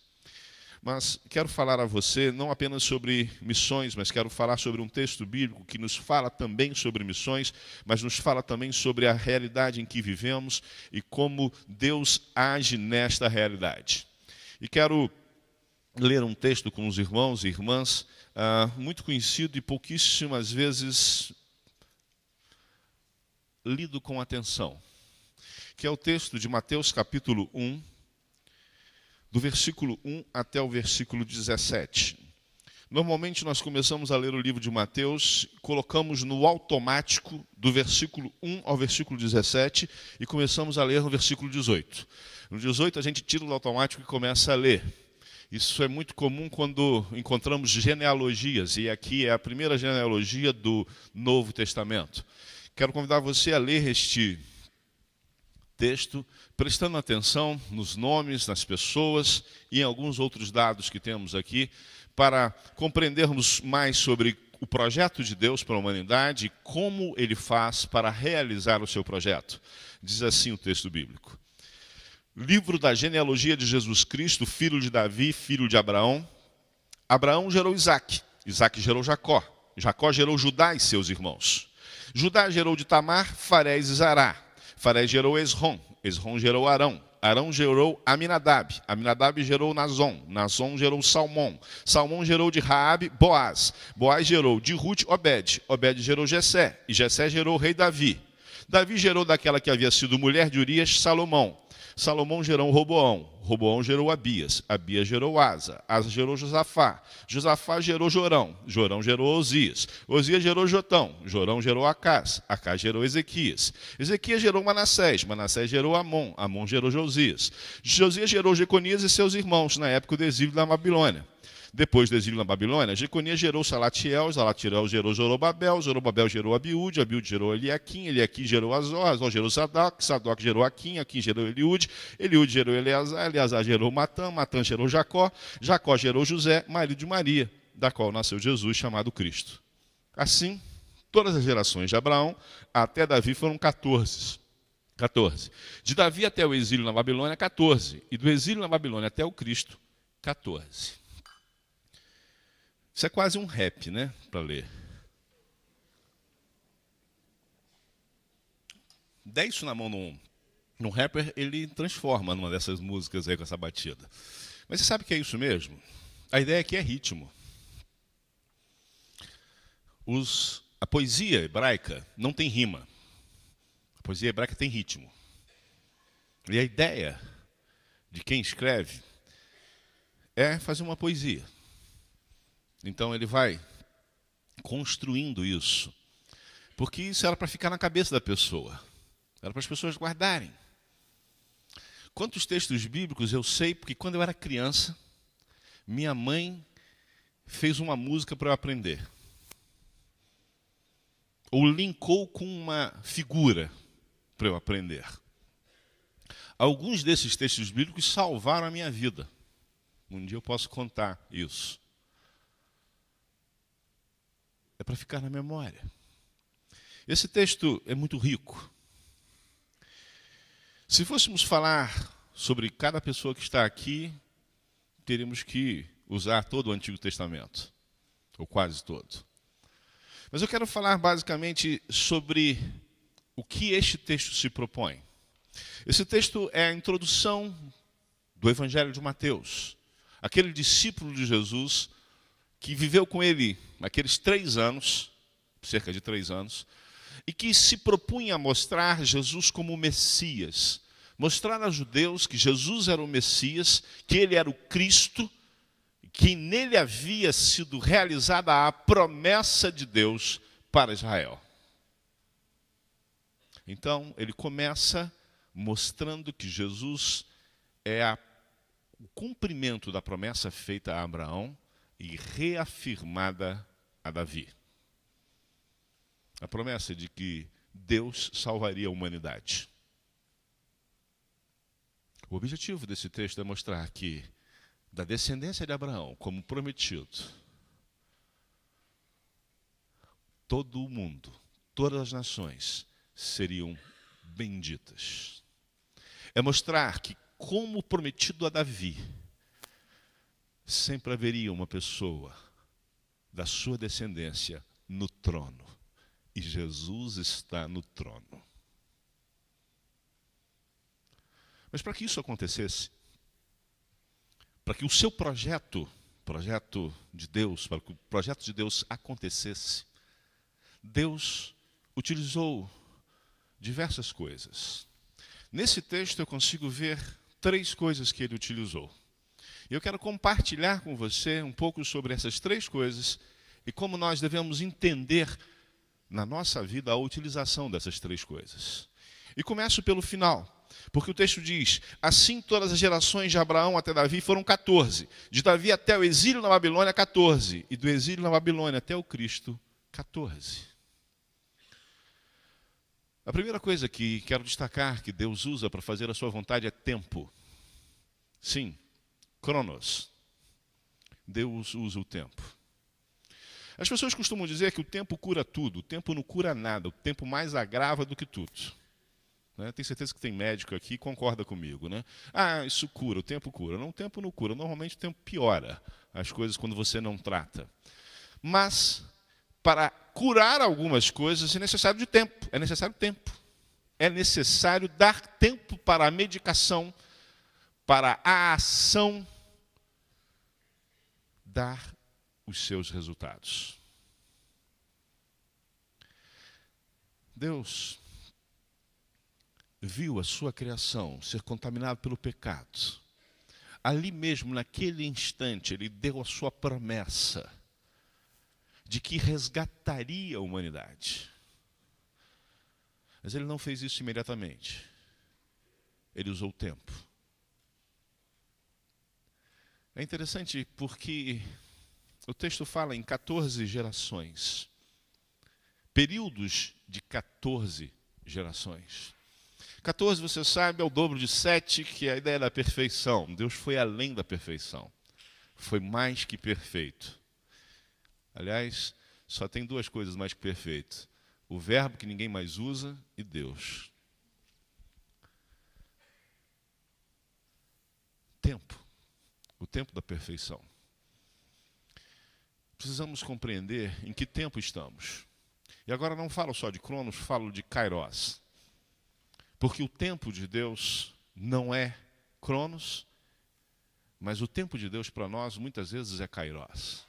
Mas quero falar a você não apenas sobre missões, mas quero falar sobre um texto bíblico que nos fala também sobre missões, mas nos fala também sobre a realidade em que vivemos e como Deus age nesta realidade. E quero ler um texto com os irmãos e irmãs, uh, muito conhecido e pouquíssimas vezes lido com atenção, que é o texto de Mateus capítulo 1, do versículo 1 até o versículo 17. Normalmente nós começamos a ler o livro de Mateus, colocamos no automático do versículo 1 ao versículo 17 e começamos a ler no versículo 18. No 18 a gente tira o automático e começa a ler. Isso é muito comum quando encontramos genealogias, e aqui é a primeira genealogia do Novo Testamento. Quero convidar você a ler este texto, prestando atenção nos nomes, nas pessoas e em alguns outros dados que temos aqui, para compreendermos mais sobre o projeto de Deus para a humanidade e como ele faz para realizar o seu projeto. Diz assim o texto bíblico. Livro da genealogia de Jesus Cristo, filho de Davi, filho de Abraão. Abraão gerou Isaac, Isaac gerou Jacó, Jacó gerou Judá e seus irmãos. Judá gerou de Tamar, Farés e Zará. Faré gerou Esrom, Esrom gerou Arão, Arão gerou Aminadab, Aminadab gerou Nazon, Nazon gerou Salmão, Salmão gerou de Raabe Boaz, Boaz gerou de Ruth Obed, Obed gerou Jessé, e Jessé gerou o rei Davi. Davi gerou daquela que havia sido mulher de Urias, Salomão. Salomão gerou Roboão, Roboão gerou Abias, Abias gerou Asa, Asa gerou Josafá, Josafá gerou Jorão, Jorão gerou Osias, Osias gerou Jotão, Jorão gerou Acás, Acás gerou Ezequias, Ezequias gerou Manassés, Manassés gerou Amon, Amon gerou Josias, Josias gerou Jeconias e seus irmãos na época do exílio da Babilônia. Depois do exílio na Babilônia, Jeconias gerou Salatiel, Salatiel gerou Zorobabel, Zorobabel gerou Abiúde, Abiúde gerou Eliakim, Eliakim gerou Azor, Azor gerou Sadoc, Sadoc gerou Aquim, Aquim gerou Eliúde, Eliúde gerou Eleazar, Eleazar gerou Matã, Matã gerou Jacó, Jacó gerou José, marido de Maria, da qual nasceu Jesus, chamado Cristo. Assim, todas as gerações de Abraão até Davi foram 14. 14. De Davi até o exílio na Babilônia, 14. E do exílio na Babilônia até o Cristo, 14. Isso é quase um rap, né? Para ler. Der isso na mão num, num rapper, ele transforma numa dessas músicas aí com essa batida. Mas você sabe que é isso mesmo? A ideia aqui é ritmo. Os, a poesia hebraica não tem rima. A poesia hebraica tem ritmo. E a ideia de quem escreve é fazer uma poesia. Então ele vai construindo isso. Porque isso era para ficar na cabeça da pessoa. Era para as pessoas guardarem. Quantos textos bíblicos eu sei, porque quando eu era criança, minha mãe fez uma música para eu aprender. Ou linkou com uma figura para eu aprender. Alguns desses textos bíblicos salvaram a minha vida. Um dia eu posso contar isso é para ficar na memória. Esse texto é muito rico. Se fôssemos falar sobre cada pessoa que está aqui, teríamos que usar todo o Antigo Testamento, ou quase todo. Mas eu quero falar basicamente sobre o que este texto se propõe. Esse texto é a introdução do Evangelho de Mateus. Aquele discípulo de Jesus que viveu com ele aqueles três anos, cerca de três anos, e que se propunha a mostrar Jesus como Messias, mostrar aos judeus que Jesus era o Messias, que ele era o Cristo, que nele havia sido realizada a promessa de Deus para Israel. Então, ele começa mostrando que Jesus é a, o cumprimento da promessa feita a Abraão e reafirmada a Davi. A promessa de que Deus salvaria a humanidade. O objetivo desse texto é mostrar que, da descendência de Abraão, como prometido, todo o mundo, todas as nações seriam benditas. É mostrar que, como prometido a Davi, sempre haveria uma pessoa da sua descendência no trono. E Jesus está no trono. Mas para que isso acontecesse, para que o seu projeto, projeto de Deus, para que o projeto de Deus acontecesse, Deus utilizou diversas coisas. Nesse texto eu consigo ver três coisas que ele utilizou. Eu quero compartilhar com você um pouco sobre essas três coisas e como nós devemos entender na nossa vida a utilização dessas três coisas. E começo pelo final, porque o texto diz: Assim todas as gerações de Abraão até Davi foram 14, de Davi até o exílio na Babilônia, 14, e do exílio na Babilônia até o Cristo, 14. A primeira coisa que quero destacar que Deus usa para fazer a sua vontade é tempo. Sim, Cronos. Deus usa o tempo. As pessoas costumam dizer que o tempo cura tudo, o tempo não cura nada, o tempo mais agrava do que tudo. Né? Tenho certeza que tem médico aqui que concorda comigo. Né? Ah, isso cura, o tempo cura. Não, o tempo não cura. Normalmente o tempo piora as coisas quando você não trata. Mas, para curar algumas coisas é necessário de tempo. É necessário tempo. É necessário dar tempo para a medicação, para a ação dar os seus resultados. Deus viu a sua criação ser contaminada pelo pecado. Ali mesmo, naquele instante, ele deu a sua promessa de que resgataria a humanidade. Mas ele não fez isso imediatamente. Ele usou o tempo. É interessante porque o texto fala em 14 gerações. Períodos de 14 gerações. 14, você sabe, é o dobro de 7, que é a ideia da perfeição. Deus foi além da perfeição. Foi mais que perfeito. Aliás, só tem duas coisas mais que perfeito: o verbo que ninguém mais usa e Deus. Tempo o tempo da perfeição. Precisamos compreender em que tempo estamos. E agora não falo só de Cronos, falo de Kairos. Porque o tempo de Deus não é Cronos, mas o tempo de Deus para nós muitas vezes é Kairos.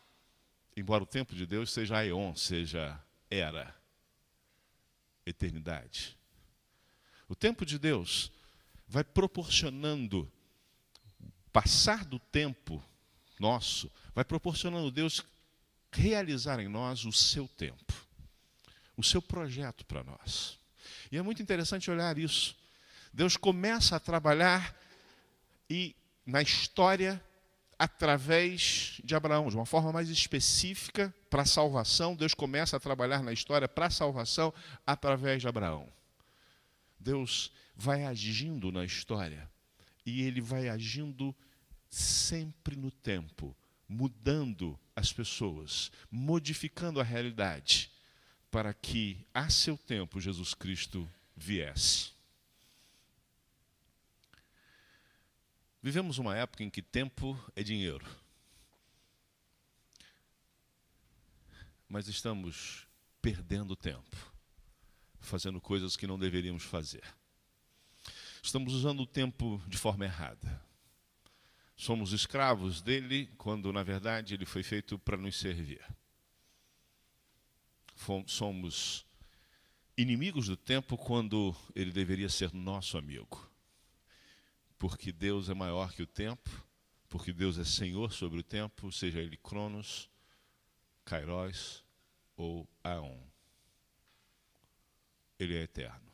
Embora o tempo de Deus seja Aeon, seja era, eternidade. O tempo de Deus vai proporcionando passar do tempo nosso vai proporcionando Deus realizar em nós o seu tempo, o seu projeto para nós. E é muito interessante olhar isso. Deus começa a trabalhar e na história através de Abraão, de uma forma mais específica para a salvação, Deus começa a trabalhar na história para a salvação através de Abraão. Deus vai agindo na história e ele vai agindo sempre no tempo, mudando as pessoas, modificando a realidade, para que a seu tempo Jesus Cristo viesse. Vivemos uma época em que tempo é dinheiro. Mas estamos perdendo tempo, fazendo coisas que não deveríamos fazer. Estamos usando o tempo de forma errada somos escravos dele, quando na verdade ele foi feito para nos servir. somos inimigos do tempo quando ele deveria ser nosso amigo. Porque Deus é maior que o tempo, porque Deus é Senhor sobre o tempo, seja ele Cronos, Kairos ou Aon. Ele é eterno.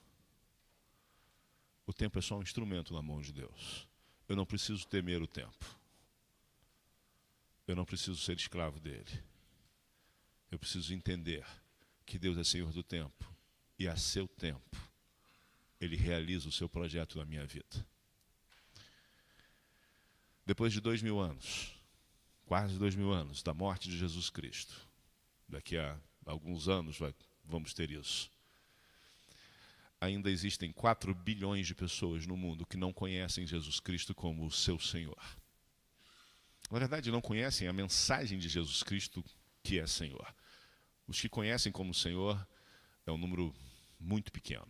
O tempo é só um instrumento na mão de Deus. Eu não preciso temer o tempo. Eu não preciso ser escravo dele. Eu preciso entender que Deus é Senhor do tempo e a seu tempo ele realiza o seu projeto na minha vida. Depois de dois mil anos, quase dois mil anos da morte de Jesus Cristo, daqui a alguns anos vai, vamos ter isso. Ainda existem 4 bilhões de pessoas no mundo que não conhecem Jesus Cristo como o seu Senhor. Na verdade, não conhecem a mensagem de Jesus Cristo que é Senhor. Os que conhecem como Senhor é um número muito pequeno.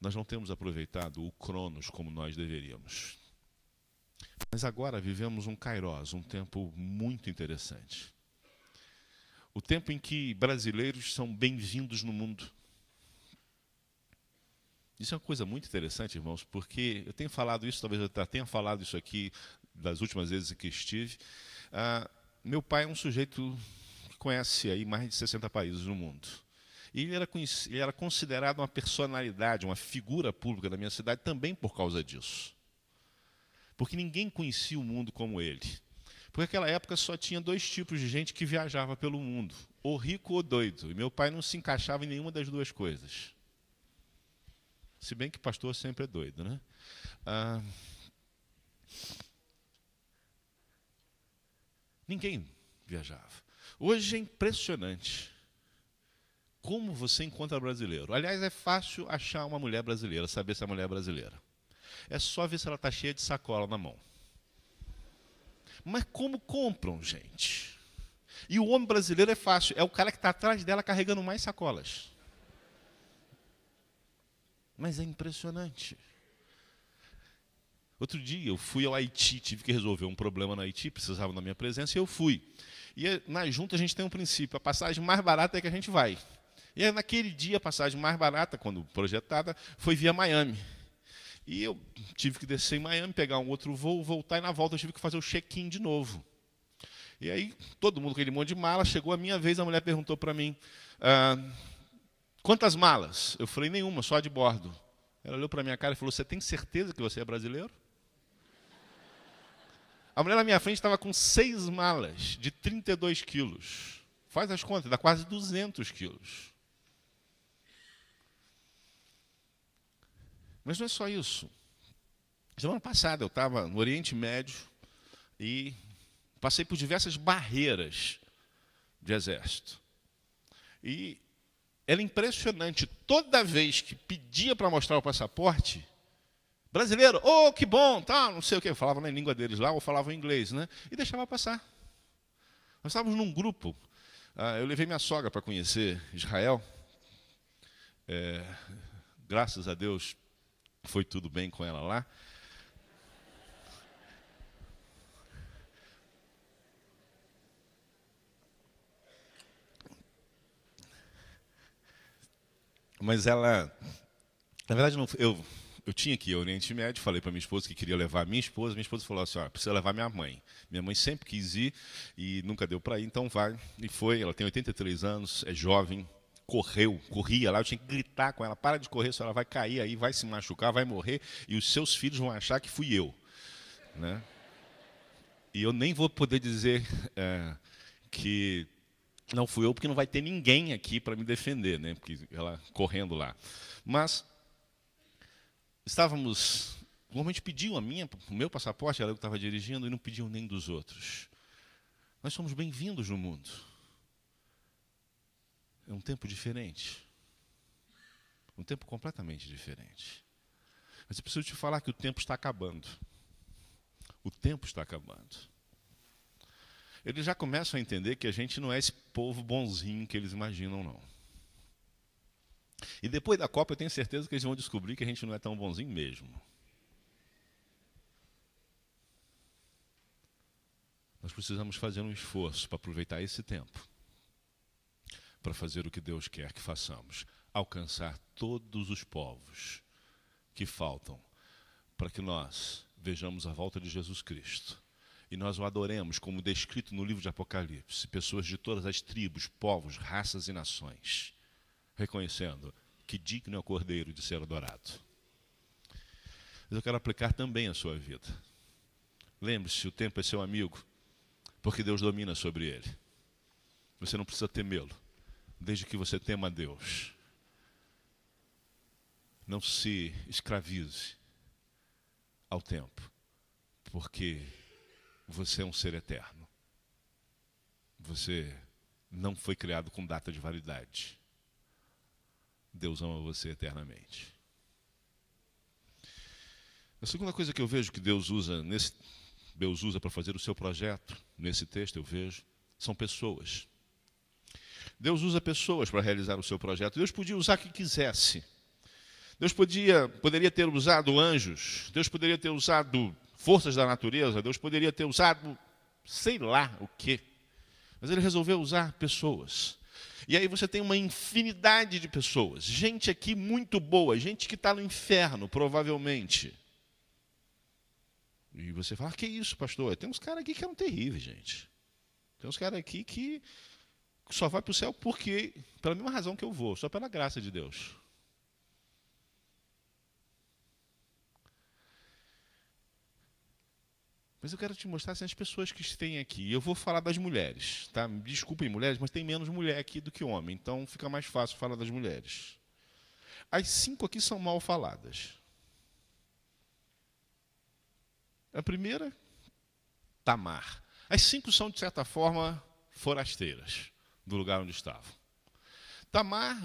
Nós não temos aproveitado o Cronos como nós deveríamos. Mas agora vivemos um Kairos, um tempo muito interessante. O tempo em que brasileiros são bem-vindos no mundo. Isso é uma coisa muito interessante, irmãos, porque eu tenho falado isso, talvez eu tenha falado isso aqui das últimas vezes que estive. Ah, meu pai é um sujeito que conhece aí mais de 60 países no mundo. E ele era, ele era considerado uma personalidade, uma figura pública da minha cidade também por causa disso. Porque ninguém conhecia o mundo como ele. Porque naquela época só tinha dois tipos de gente que viajava pelo mundo: ou rico ou doido. E meu pai não se encaixava em nenhuma das duas coisas. Se bem que pastor sempre é doido, né? Ah, ninguém viajava. Hoje é impressionante como você encontra brasileiro. Aliás, é fácil achar uma mulher brasileira, saber se a mulher é brasileira. É só ver se ela está cheia de sacola na mão. Mas como compram, gente? E o homem brasileiro é fácil, é o cara que está atrás dela carregando mais sacolas. Mas é impressionante. Outro dia eu fui ao Haiti, tive que resolver um problema no Haiti, precisava da minha presença, e eu fui. E na junta a gente tem um princípio: a passagem mais barata é que a gente vai. E naquele dia a passagem mais barata, quando projetada, foi via Miami. E eu tive que descer em Miami, pegar um outro voo, voltar, e na volta eu tive que fazer o check-in de novo. E aí, todo mundo com aquele monte de mala, chegou a minha vez, a mulher perguntou para mim: ah, Quantas malas? Eu falei, nenhuma, só de bordo. Ela olhou para minha cara e falou: Você tem certeza que você é brasileiro? A mulher na minha frente estava com seis malas de 32 quilos. Faz as contas, dá quase 200 quilos. Mas não é só isso. Semana passada eu estava no Oriente Médio e passei por diversas barreiras de exército. E era impressionante. Toda vez que pedia para mostrar o passaporte, brasileiro, oh, que bom, tá, não sei o que, falava na língua deles lá, ou falava inglês, né? E deixava passar. Nós estávamos num grupo, ah, eu levei minha sogra para conhecer Israel. É, graças a Deus foi tudo bem com ela lá. Mas ela, na verdade, não, eu, eu tinha que ir ao Oriente Médio, falei para minha esposa que queria levar minha esposa, minha esposa falou assim, ó, precisa levar minha mãe. Minha mãe sempre quis ir e nunca deu para ir, então vai. E foi, ela tem 83 anos, é jovem, correu, corria lá, eu tinha que gritar com ela, para de correr, senão ela vai cair aí, vai se machucar, vai morrer, e os seus filhos vão achar que fui eu. Né? E eu nem vou poder dizer é, que não fui eu, porque não vai ter ninguém aqui para me defender, né? Porque ela correndo lá. Mas estávamos. Normalmente pediam a minha, o meu passaporte, era eu que estava dirigindo, e não pediam nem dos outros. Nós somos bem-vindos no mundo. É um tempo diferente. Um tempo completamente diferente. Mas eu preciso te falar que o tempo está acabando. O tempo está acabando eles já começam a entender que a gente não é esse povo bonzinho que eles imaginam, não. E depois da Copa, eu tenho certeza que eles vão descobrir que a gente não é tão bonzinho mesmo. Nós precisamos fazer um esforço para aproveitar esse tempo para fazer o que Deus quer que façamos alcançar todos os povos que faltam para que nós vejamos a volta de Jesus Cristo e nós o adoremos, como descrito no livro de Apocalipse, pessoas de todas as tribos, povos, raças e nações, reconhecendo que digno é o Cordeiro de ser adorado. Mas eu quero aplicar também a sua vida. Lembre-se, o tempo é seu amigo, porque Deus domina sobre ele. Você não precisa temê-lo, desde que você tema a Deus. Não se escravize ao tempo, porque você é um ser eterno. Você não foi criado com data de validade. Deus ama você eternamente. A segunda coisa que eu vejo que Deus usa nesse Deus usa para fazer o seu projeto, nesse texto eu vejo, são pessoas. Deus usa pessoas para realizar o seu projeto. Deus podia usar quem quisesse. Deus podia, poderia ter usado anjos. Deus poderia ter usado forças da natureza, Deus poderia ter usado sei lá o quê. Mas ele resolveu usar pessoas. E aí você tem uma infinidade de pessoas. Gente aqui muito boa, gente que está no inferno, provavelmente. E você fala, ah, que isso, pastor? Tem uns caras aqui que eram terríveis, gente. Tem uns caras aqui que só vai para o céu porque, pela mesma razão que eu vou, só pela graça de Deus. Mas eu quero te mostrar assim, as pessoas que têm aqui. Eu vou falar das mulheres, tá? Desculpem mulheres, mas tem menos mulher aqui do que homem, então fica mais fácil falar das mulheres. As cinco aqui são mal faladas. A primeira, Tamar. As cinco são, de certa forma, forasteiras do lugar onde estavam. Tamar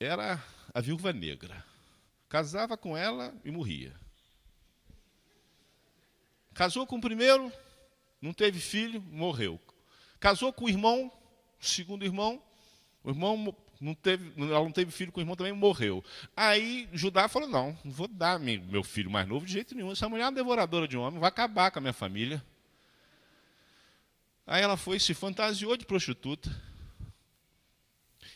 era a viúva negra. Casava com ela e morria. Casou com o primeiro, não teve filho, morreu. Casou com o irmão, o segundo irmão, o irmão não teve, ela não teve filho com o irmão também, morreu. Aí Judá falou: não, não vou dar meu filho mais novo de jeito nenhum. Essa mulher é uma devoradora de homem, vai acabar com a minha família. Aí ela foi, se fantasiou de prostituta.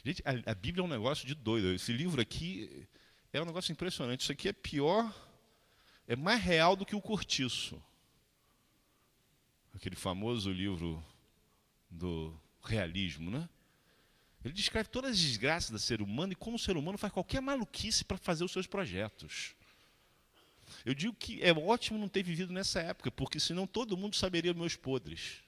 Gente, a, a Bíblia é um negócio de doido. Esse livro aqui é um negócio impressionante. Isso aqui é pior, é mais real do que o cortiço aquele famoso livro do realismo, né? Ele descreve todas as desgraças do ser humano e como o ser humano faz qualquer maluquice para fazer os seus projetos. Eu digo que é ótimo não ter vivido nessa época, porque senão todo mundo saberia meus podres.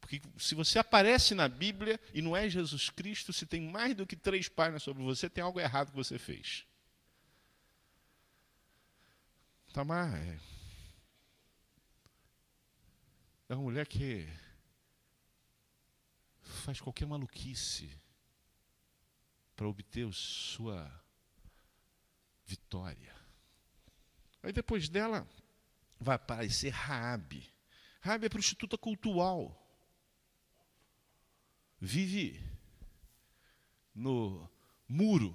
Porque se você aparece na Bíblia e não é Jesus Cristo, se tem mais do que três páginas sobre você, tem algo errado que você fez. Tamar, é é uma mulher que faz qualquer maluquice para obter sua vitória. Aí depois dela vai aparecer Raabe. Raabe é prostituta cultural. Vive no muro.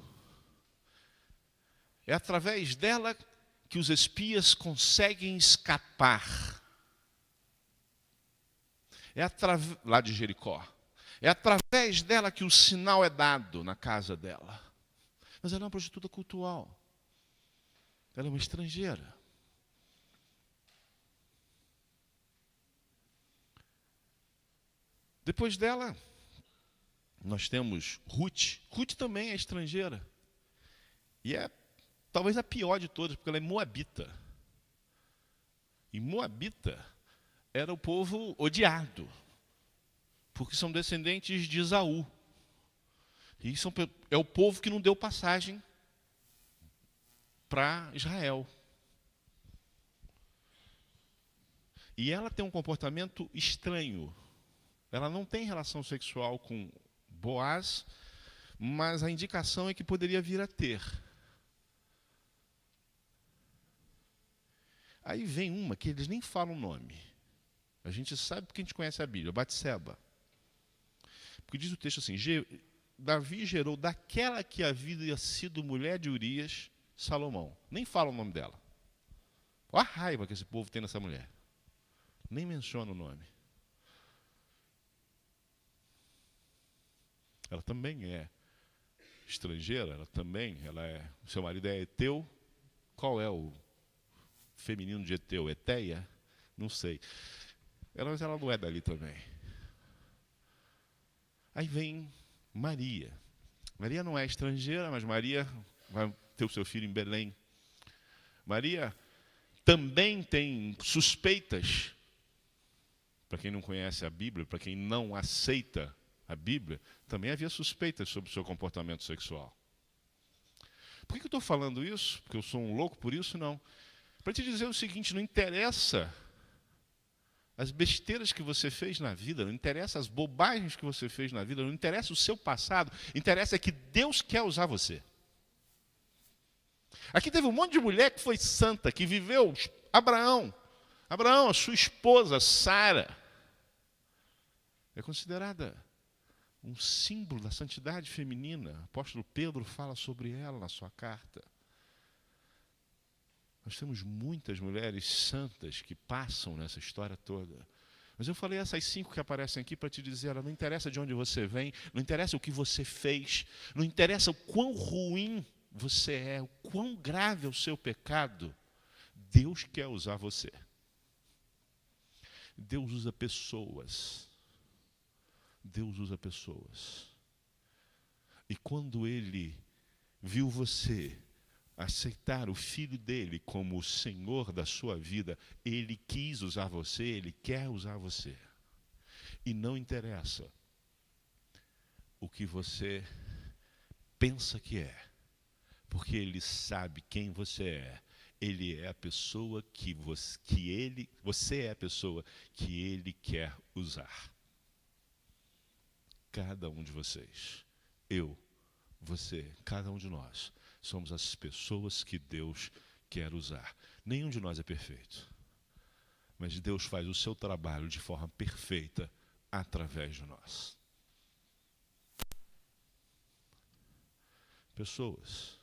É através dela que os espias conseguem escapar é lá de Jericó. É através dela que o sinal é dado na casa dela. Mas ela é uma prostituta cultural. Ela é uma estrangeira. Depois dela, nós temos Ruth. Ruth também é estrangeira. E é talvez a pior de todas, porque ela é moabita. E moabita era o povo odiado, porque são descendentes de Esaú. E é o povo que não deu passagem para Israel. E ela tem um comportamento estranho. Ela não tem relação sexual com Boaz, mas a indicação é que poderia vir a ter. Aí vem uma que eles nem falam o nome. A gente sabe porque a gente conhece a Bíblia, Batseba. Porque diz o texto assim: Davi gerou daquela que havia sido mulher de Urias, Salomão. Nem fala o nome dela. Olha a raiva que esse povo tem nessa mulher. Nem menciona o nome. ela também é estrangeira, ela também, ela é, seu marido é eteu. Qual é o feminino de eteu? Eteia? Não sei. Ela, mas ela não é dali também. Aí vem Maria. Maria não é estrangeira, mas Maria vai ter o seu filho em Belém. Maria também tem suspeitas. Para quem não conhece a Bíblia, para quem não aceita a Bíblia, também havia suspeitas sobre o seu comportamento sexual. Por que eu estou falando isso? Porque eu sou um louco por isso? Não. Para te dizer o seguinte: não interessa as besteiras que você fez na vida, não interessa as bobagens que você fez na vida, não interessa o seu passado, interessa que Deus quer usar você. Aqui teve um monte de mulher que foi santa, que viveu Abraão. Abraão, a sua esposa, Sara, é considerada um símbolo da santidade feminina. O apóstolo Pedro fala sobre ela na sua carta. Nós temos muitas mulheres santas que passam nessa história toda. Mas eu falei essas cinco que aparecem aqui para te dizer: não interessa de onde você vem, não interessa o que você fez, não interessa o quão ruim você é, o quão grave é o seu pecado, Deus quer usar você. Deus usa pessoas. Deus usa pessoas. E quando ele viu você aceitar o filho dele como o senhor da sua vida, ele quis usar você, ele quer usar você. E não interessa o que você pensa que é, porque ele sabe quem você é. Ele é a pessoa que você, que ele, você é a pessoa que ele quer usar cada um de vocês. Eu, você, cada um de nós, somos as pessoas que Deus quer usar. Nenhum de nós é perfeito. Mas Deus faz o seu trabalho de forma perfeita através de nós. Pessoas.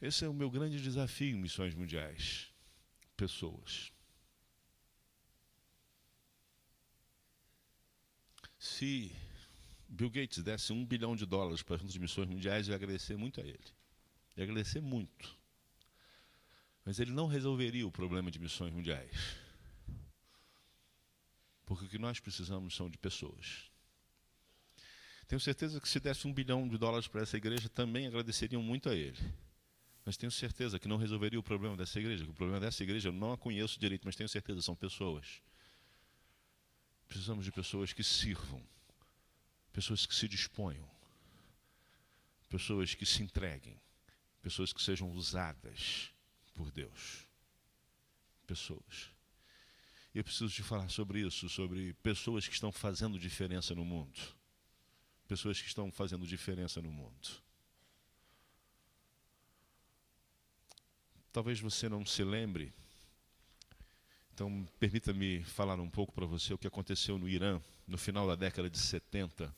Esse é o meu grande desafio em missões mundiais. Pessoas. Se Bill Gates desse um bilhão de dólares para as missões mundiais, eu ia agradecer muito a ele. Ia agradecer muito. Mas ele não resolveria o problema de missões mundiais. Porque o que nós precisamos são de pessoas. Tenho certeza que se desse um bilhão de dólares para essa igreja, também agradeceriam muito a ele. Mas tenho certeza que não resolveria o problema dessa igreja. o problema dessa igreja eu não a conheço direito, mas tenho certeza são pessoas. Precisamos de pessoas que sirvam, pessoas que se disponham, pessoas que se entreguem, pessoas que sejam usadas por Deus. Pessoas. E eu preciso te falar sobre isso, sobre pessoas que estão fazendo diferença no mundo. Pessoas que estão fazendo diferença no mundo. Talvez você não se lembre então, permita-me falar um pouco para você o que aconteceu no Irã no final da década de 70.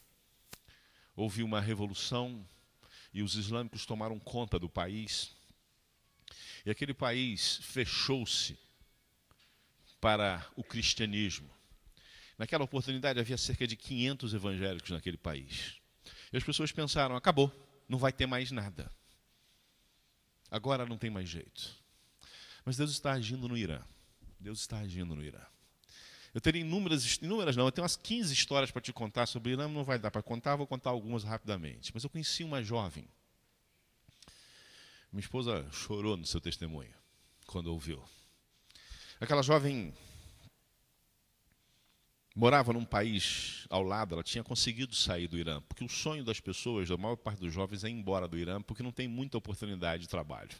Houve uma revolução e os islâmicos tomaram conta do país. E aquele país fechou-se para o cristianismo. Naquela oportunidade havia cerca de 500 evangélicos naquele país. E as pessoas pensaram: acabou, não vai ter mais nada. Agora não tem mais jeito. Mas Deus está agindo no Irã. Deus está agindo no Irã. Eu teria inúmeras, inúmeras não, eu tenho umas 15 histórias para te contar sobre o Irã, não vai dar para contar, vou contar algumas rapidamente. Mas eu conheci uma jovem. Minha esposa chorou no seu testemunho, quando ouviu. Aquela jovem morava num país ao lado, ela tinha conseguido sair do Irã, porque o sonho das pessoas, da maior parte dos jovens, é ir embora do Irã, porque não tem muita oportunidade de trabalho.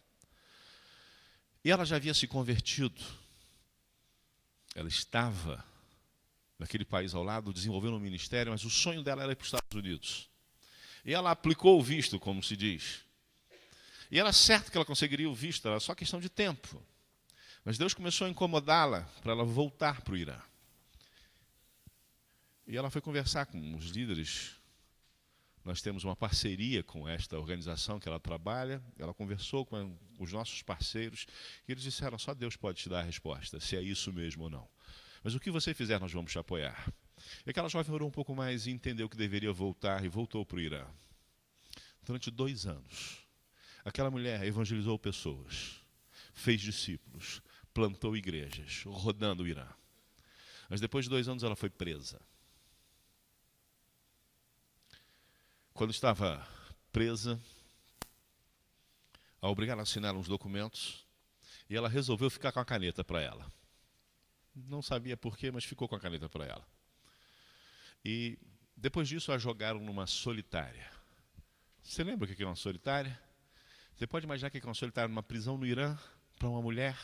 E ela já havia se convertido, ela estava naquele país ao lado, desenvolvendo um ministério, mas o sonho dela era ir para os Estados Unidos. E ela aplicou o visto, como se diz. E era certo que ela conseguiria o visto, era só questão de tempo. Mas Deus começou a incomodá-la para ela voltar para o Irã. E ela foi conversar com os líderes. Nós temos uma parceria com esta organização que ela trabalha. Ela conversou com os nossos parceiros, e eles disseram: só Deus pode te dar a resposta, se é isso mesmo ou não. Mas o que você fizer, nós vamos te apoiar. E aquela jovem orou um pouco mais e entendeu que deveria voltar e voltou para o Irã. Durante dois anos, aquela mulher evangelizou pessoas, fez discípulos, plantou igrejas, rodando o Irã. Mas depois de dois anos ela foi presa. Quando estava presa, a obrigaram a assinar uns documentos e ela resolveu ficar com a caneta para ela. Não sabia porquê, mas ficou com a caneta para ela. E depois disso a jogaram numa solitária. Você lembra o que é uma solitária? Você pode imaginar o que é uma solitária numa prisão no Irã para uma mulher?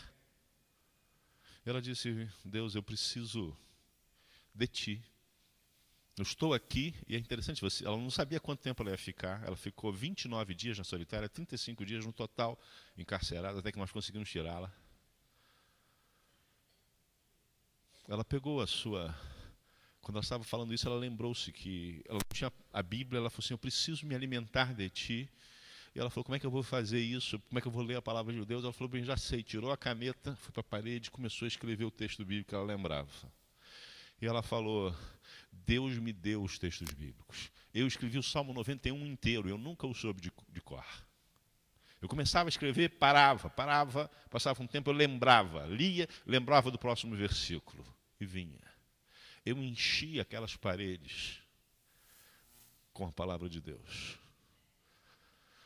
Ela disse: Deus, eu preciso de ti. Eu estou aqui, e é interessante, você, ela não sabia quanto tempo ela ia ficar. Ela ficou 29 dias na solitária, 35 dias no total encarcerada, até que nós conseguimos tirá-la. Ela pegou a sua. Quando ela estava falando isso, ela lembrou-se que ela não tinha a Bíblia. Ela falou assim: Eu preciso me alimentar de ti. E ela falou: Como é que eu vou fazer isso? Como é que eu vou ler a palavra de Deus? Ela falou: Bem, já sei. Tirou a caneta, foi para a parede, começou a escrever o texto bíblico que ela lembrava. E ela falou: Deus me deu os textos bíblicos. Eu escrevi o Salmo 91 inteiro, eu nunca o soube de, de cor. Eu começava a escrever, parava, parava, passava um tempo, eu lembrava, lia, lembrava do próximo versículo e vinha. Eu enchia aquelas paredes com a palavra de Deus.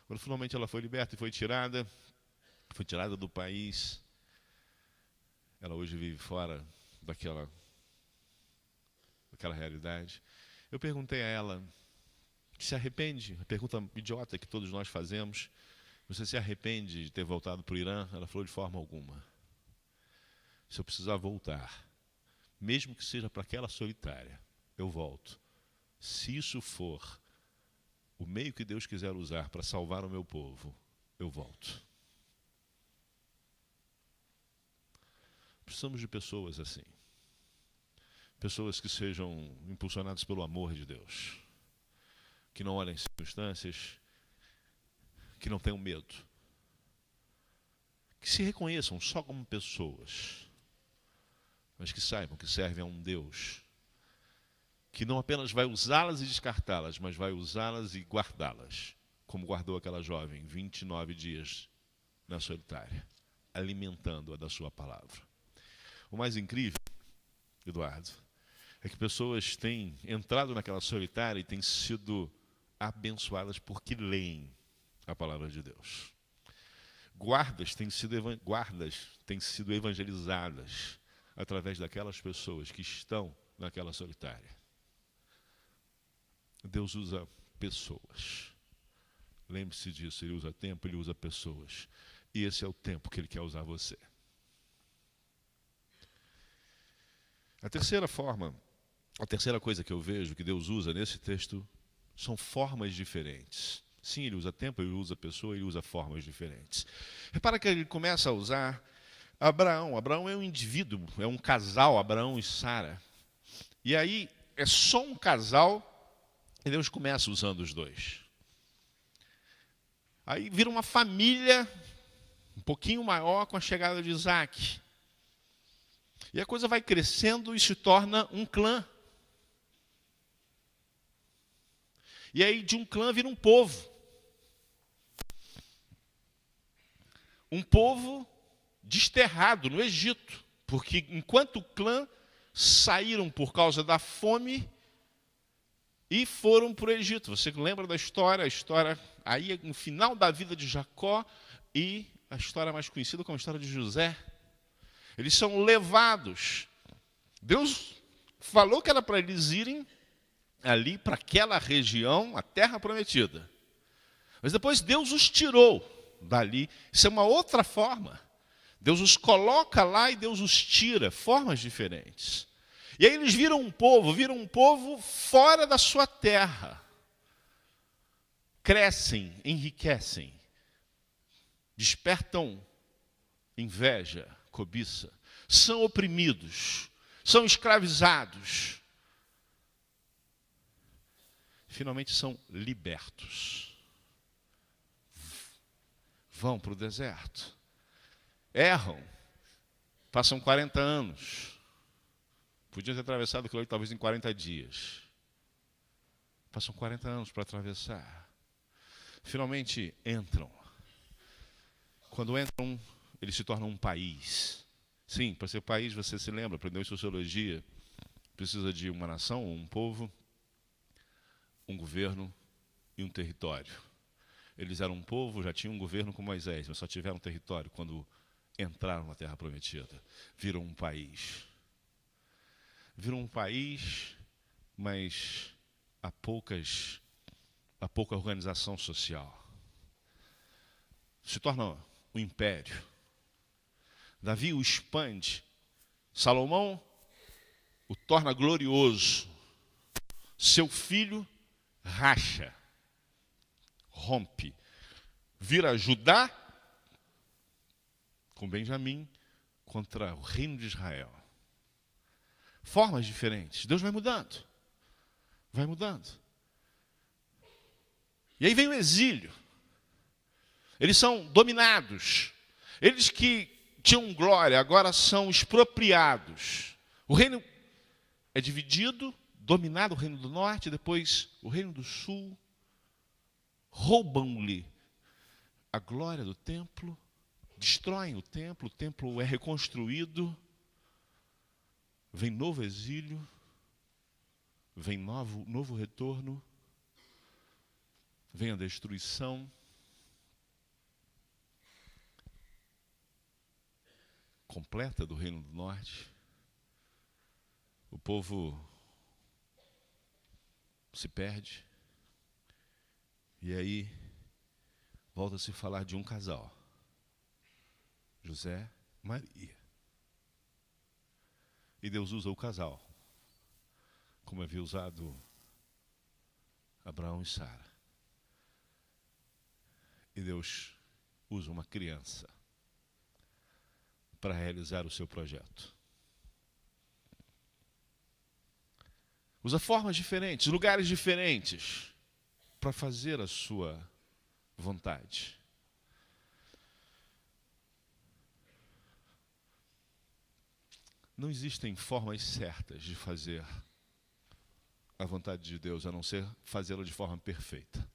Quando finalmente ela foi liberta e foi tirada, foi tirada do país, ela hoje vive fora daquela aquela realidade. Eu perguntei a ela: se arrepende? A pergunta idiota que todos nós fazemos. Você se arrepende de ter voltado para o Irã? Ela falou de forma alguma. Se eu precisar voltar, mesmo que seja para aquela solitária, eu volto. Se isso for o meio que Deus quiser usar para salvar o meu povo, eu volto. Precisamos de pessoas assim pessoas que sejam impulsionadas pelo amor de Deus, que não olhem circunstâncias, que não tenham medo, que se reconheçam só como pessoas, mas que saibam que servem a um Deus que não apenas vai usá-las e descartá-las, mas vai usá-las e guardá-las, como guardou aquela jovem 29 dias na solitária, alimentando-a da sua palavra. O mais incrível, Eduardo, é que pessoas têm entrado naquela solitária e têm sido abençoadas porque leem a palavra de Deus. Guardas têm sido, guardas têm sido evangelizadas através daquelas pessoas que estão naquela solitária. Deus usa pessoas. Lembre-se disso, ele usa tempo, ele usa pessoas. E esse é o tempo que ele quer usar você. A terceira forma a terceira coisa que eu vejo que Deus usa nesse texto são formas diferentes. Sim, ele usa tempo, ele usa pessoa, ele usa formas diferentes. Repara que ele começa a usar Abraão. Abraão é um indivíduo, é um casal, Abraão e Sara. E aí é só um casal e Deus começa usando os dois. Aí vira uma família um pouquinho maior com a chegada de Isaac. E a coisa vai crescendo e se torna um clã. E aí de um clã vira um povo. Um povo desterrado no Egito, porque enquanto o clã saíram por causa da fome e foram para o Egito. Você lembra da história? A história aí no final da vida de Jacó e a história mais conhecida como a história de José. Eles são levados. Deus falou que era para eles irem ali para aquela região, a terra prometida. Mas depois Deus os tirou dali. Isso é uma outra forma. Deus os coloca lá e Deus os tira, formas diferentes. E aí eles viram um povo, viram um povo fora da sua terra. Crescem, enriquecem, despertam inveja, cobiça, são oprimidos, são escravizados finalmente são libertos. Vão para o deserto. Erram. Passam 40 anos. Podia ter atravessado aquilo talvez em 40 dias. Passam 40 anos para atravessar. Finalmente entram. Quando entram, eles se tornam um país. Sim, para ser país, você se lembra, aprendeu em sociologia, precisa de uma nação, um povo, um governo e um território. Eles eram um povo, já tinham um governo com Moisés, mas só tiveram território quando entraram na Terra Prometida. Viram um país. Viram um país, mas há poucas, há pouca organização social. Se torna um império. Davi o expande. Salomão o torna glorioso. Seu filho racha, rompe, vira Judá com Benjamim contra o reino de Israel. Formas diferentes. Deus vai mudando. Vai mudando. E aí vem o exílio. Eles são dominados. Eles que tinham glória agora são expropriados. O reino é dividido, dominado o reino do norte, depois o reino do sul. Roubam-lhe a glória do templo, destroem o templo, o templo é reconstruído. Vem novo exílio, vem novo, novo retorno, vem a destruição. completa do Reino do Norte. O povo se perde. E aí volta a se falar de um casal. José, Maria. E Deus usa o casal, como havia usado Abraão e Sara. E Deus usa uma criança para realizar o seu projeto. Usa formas diferentes, lugares diferentes para fazer a sua vontade. Não existem formas certas de fazer a vontade de Deus, a não ser fazê-la de forma perfeita.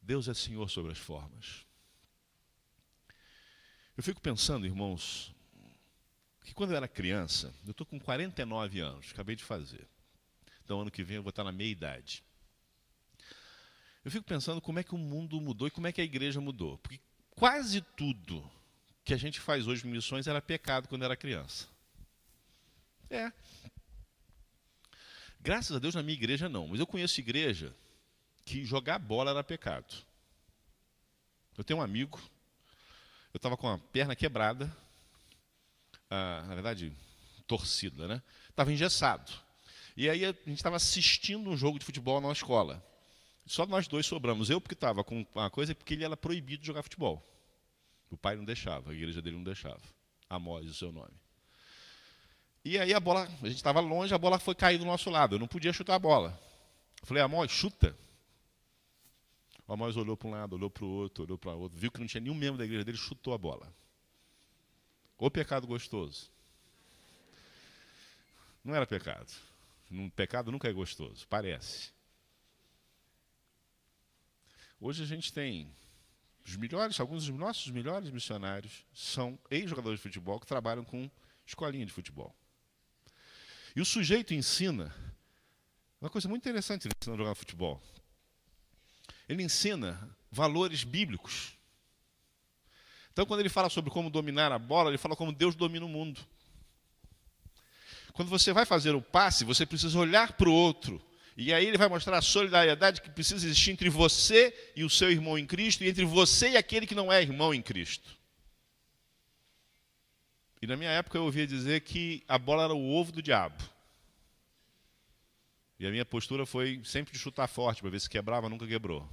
Deus é Senhor sobre as formas. Eu fico pensando, irmãos, que quando eu era criança, eu estou com 49 anos, acabei de fazer. Então, ano que vem eu vou estar na meia idade. Eu fico pensando como é que o mundo mudou e como é que a igreja mudou. Porque quase tudo que a gente faz hoje em missões era pecado quando era criança. É. Graças a Deus na minha igreja não, mas eu conheço igreja que jogar bola era pecado. Eu tenho um amigo eu estava com a perna quebrada, ah, na verdade, torcida, né? Estava engessado. E aí a gente estava assistindo um jogo de futebol na escola. Só nós dois sobramos. Eu porque estava com uma coisa porque ele era proibido de jogar futebol. O pai não deixava, a igreja dele não deixava. Amós, o seu nome. E aí a bola, a gente estava longe, a bola foi cair do nosso lado. Eu não podia chutar a bola. Eu falei, Amós, chuta. O Amós olhou para um lado, olhou para o outro, olhou para o outro, viu que não tinha nenhum membro da igreja dele, chutou a bola. O pecado gostoso. Não era pecado. Um pecado nunca é gostoso, parece. Hoje a gente tem os melhores, alguns dos nossos melhores missionários são ex-jogadores de futebol que trabalham com escolinha de futebol. E o sujeito ensina uma coisa muito interessante ele ensina a jogar futebol. Ele ensina valores bíblicos. Então, quando ele fala sobre como dominar a bola, ele fala como Deus domina o mundo. Quando você vai fazer o passe, você precisa olhar para o outro. E aí ele vai mostrar a solidariedade que precisa existir entre você e o seu irmão em Cristo, e entre você e aquele que não é irmão em Cristo. E na minha época eu ouvia dizer que a bola era o ovo do diabo. E a minha postura foi sempre de chutar forte, para ver se quebrava, nunca quebrou.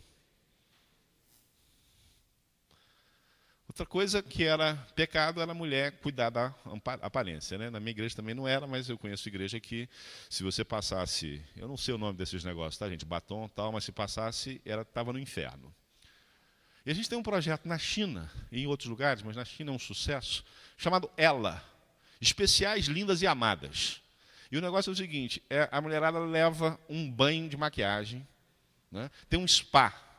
Outra coisa que era pecado era a mulher cuidar da aparência. Né? Na minha igreja também não era, mas eu conheço igreja que, se você passasse, eu não sei o nome desses negócios, tá, gente? Batom tal, mas se passasse, estava no inferno. E a gente tem um projeto na China e em outros lugares, mas na China é um sucesso, chamado Ela. especiais, lindas e amadas. E o negócio é o seguinte: é, a mulherada leva um banho de maquiagem, né? tem um spa.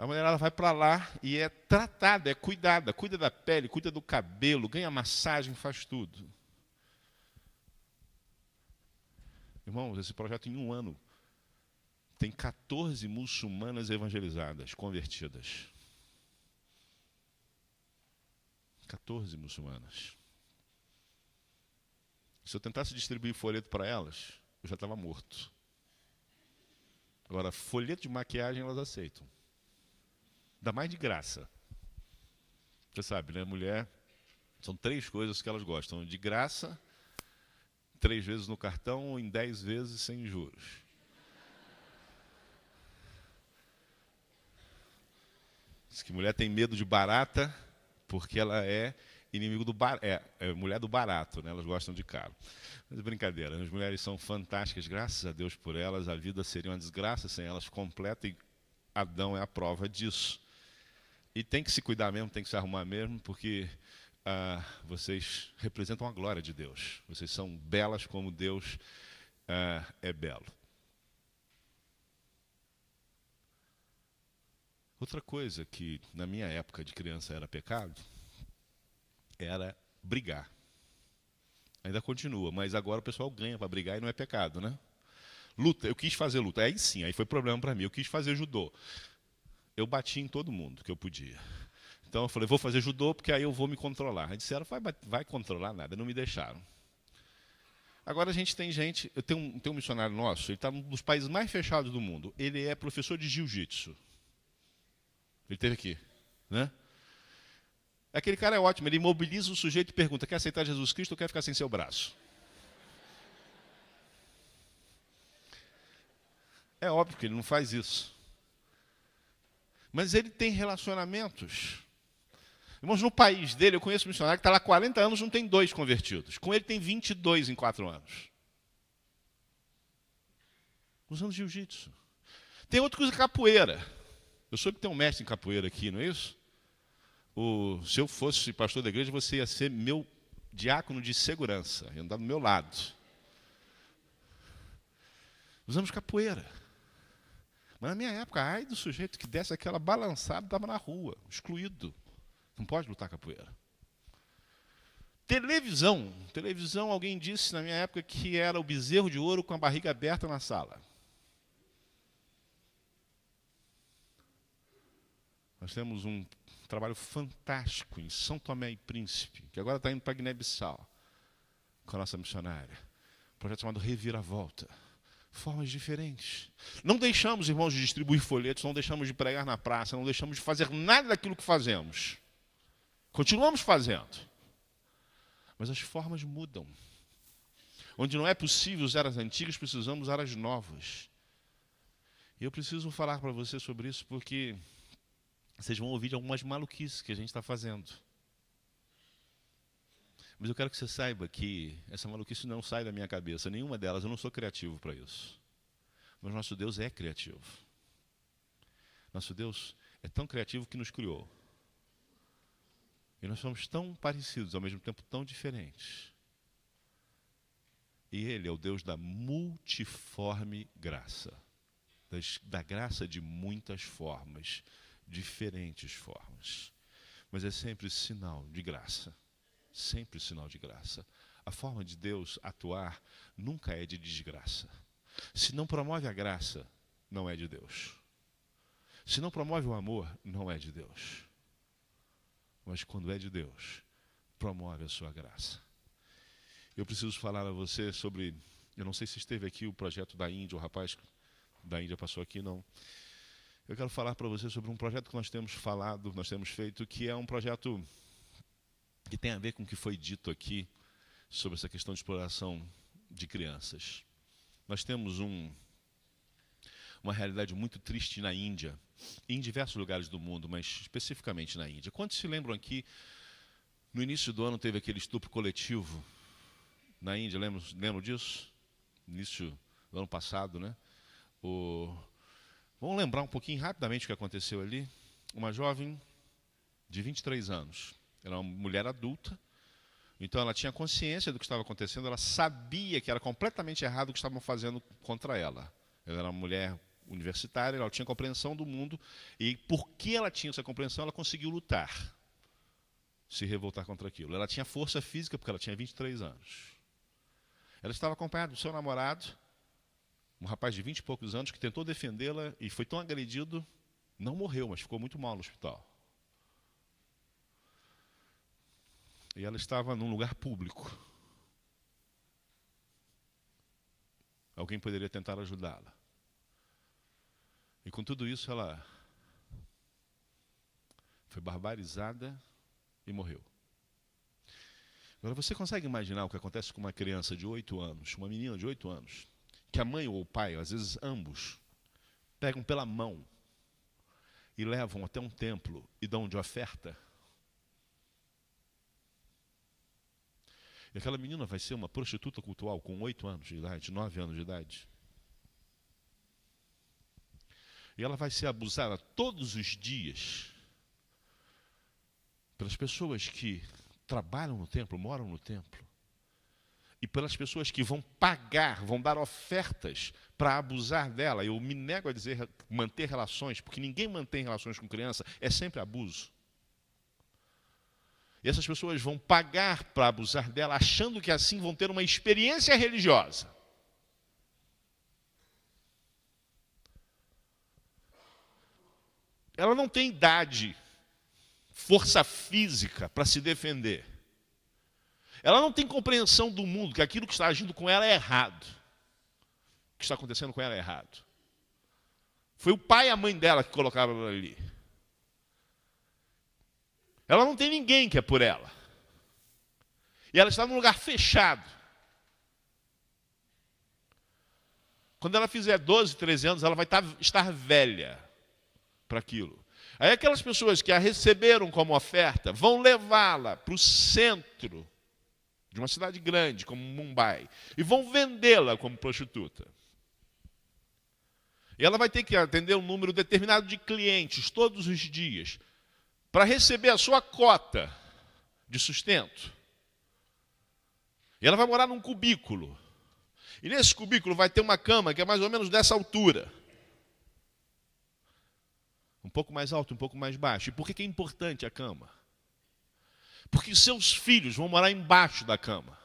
A mulherada vai para lá e é tratada, é cuidada, cuida da pele, cuida do cabelo, ganha massagem, faz tudo. Irmãos, esse projeto em um ano tem 14 muçulmanas evangelizadas, convertidas. 14 muçulmanas. Se eu tentasse distribuir folheto para elas, eu já estava morto. Agora, folheto de maquiagem elas aceitam. Dá mais de graça. Você sabe, né? Mulher, são três coisas que elas gostam: de graça, três vezes no cartão ou em dez vezes sem juros. Diz que mulher tem medo de barata porque ela é inimigo do bar, é, é, mulher do barato, né? Elas gostam de caro. Mas é brincadeira, as mulheres são fantásticas, graças a Deus por elas. A vida seria uma desgraça sem elas completa e Adão é a prova disso. E tem que se cuidar mesmo, tem que se arrumar mesmo, porque ah, vocês representam a glória de Deus. Vocês são belas como Deus ah, é belo. Outra coisa que na minha época de criança era pecado era brigar. Ainda continua, mas agora o pessoal ganha para brigar e não é pecado, né? Luta, eu quis fazer luta. Aí sim, aí foi problema para mim. Eu quis fazer judô. Eu bati em todo mundo que eu podia. Então eu falei, vou fazer judô porque aí eu vou me controlar. Aí disseram, vai, vai controlar nada, não me deixaram. Agora a gente tem gente, eu tenho um, tenho um missionário nosso, ele está um dos países mais fechados do mundo. Ele é professor de jiu-jitsu. Ele teve aqui, né? Aquele cara é ótimo, ele imobiliza o sujeito e pergunta: quer aceitar Jesus Cristo ou quer ficar sem seu braço? É óbvio que ele não faz isso. Mas ele tem relacionamentos. Irmãos, no país dele, eu conheço um missionário que está lá há 40 anos, não tem dois convertidos. Com ele tem 22 em 4 anos. Usando jiu-jitsu. Tem outro que usa capoeira. Eu soube que tem um mestre em capoeira aqui, não é isso? O, se eu fosse pastor da igreja, você ia ser meu diácono de segurança, ia andar do meu lado. Usamos capoeira. Mas na minha época, ai do sujeito que desse aquela balançada, estava na rua, excluído. Não pode lutar capoeira. Televisão. Televisão, alguém disse na minha época que era o bezerro de ouro com a barriga aberta na sala. Nós temos um trabalho fantástico em São Tomé e Príncipe, que agora está indo para Guiné-Bissau, com a nossa missionária. Um projeto chamado Reviravolta. Formas diferentes. Não deixamos, irmãos, de distribuir folhetos, não deixamos de pregar na praça, não deixamos de fazer nada daquilo que fazemos. Continuamos fazendo. Mas as formas mudam. Onde não é possível usar as antigas, precisamos usar as novas. E eu preciso falar para você sobre isso porque vocês vão ouvir algumas maluquices que a gente está fazendo. Mas eu quero que você saiba que essa maluquice não sai da minha cabeça, nenhuma delas, eu não sou criativo para isso. Mas nosso Deus é criativo. Nosso Deus é tão criativo que nos criou. E nós somos tão parecidos, ao mesmo tempo tão diferentes. E Ele é o Deus da multiforme graça da graça de muitas formas diferentes formas. Mas é sempre sinal de graça. Sempre sinal de graça. A forma de Deus atuar nunca é de desgraça. Se não promove a graça, não é de Deus. Se não promove o amor, não é de Deus. Mas quando é de Deus, promove a sua graça. Eu preciso falar a você sobre. Eu não sei se esteve aqui o projeto da Índia, o rapaz da Índia passou aqui, não. Eu quero falar para você sobre um projeto que nós temos falado, nós temos feito, que é um projeto que tem a ver com o que foi dito aqui sobre essa questão de exploração de crianças. Nós temos um, uma realidade muito triste na Índia, em diversos lugares do mundo, mas especificamente na Índia. Quantos se lembram aqui, no início do ano teve aquele estupro coletivo na Índia, lembram, lembram disso? Início do ano passado, né? O, Vamos lembrar um pouquinho rapidamente o que aconteceu ali. Uma jovem de 23 anos, era uma mulher adulta, Então ela tinha consciência do que estava acontecendo, ela sabia que era completamente errado o que estavam fazendo contra ela. Ela era uma mulher universitária, ela tinha compreensão do mundo, e porque ela tinha essa compreensão, ela conseguiu lutar, se revoltar contra aquilo. Ela tinha força física, porque ela tinha 23 anos. Ela estava acompanhada do seu namorado, um rapaz de 20 e poucos anos, que tentou defendê-la e foi tão agredido, não morreu, mas ficou muito mal no hospital. E ela estava num lugar público. Alguém poderia tentar ajudá-la. E com tudo isso ela foi barbarizada e morreu. Agora você consegue imaginar o que acontece com uma criança de oito anos, uma menina de oito anos, que a mãe ou o pai, às vezes ambos, pegam pela mão e levam até um templo e dão de oferta? E aquela menina vai ser uma prostituta cultural com oito anos de idade, nove anos de idade. E ela vai ser abusada todos os dias pelas pessoas que trabalham no templo, moram no templo. E pelas pessoas que vão pagar, vão dar ofertas para abusar dela. Eu me nego a dizer manter relações, porque ninguém mantém relações com criança, é sempre abuso. E essas pessoas vão pagar para abusar dela, achando que assim vão ter uma experiência religiosa. Ela não tem idade, força física para se defender. Ela não tem compreensão do mundo, que aquilo que está agindo com ela é errado. O que está acontecendo com ela é errado. Foi o pai e a mãe dela que colocaram ela ali. Ela não tem ninguém que é por ela. E ela está num lugar fechado. Quando ela fizer 12, 13 anos, ela vai estar velha para aquilo. Aí aquelas pessoas que a receberam como oferta vão levá-la para o centro de uma cidade grande como Mumbai e vão vendê-la como prostituta. E ela vai ter que atender um número determinado de clientes todos os dias para receber a sua cota de sustento. E ela vai morar num cubículo. E nesse cubículo vai ter uma cama que é mais ou menos dessa altura. Um pouco mais alto, um pouco mais baixo. E por que é importante a cama? Porque seus filhos vão morar embaixo da cama.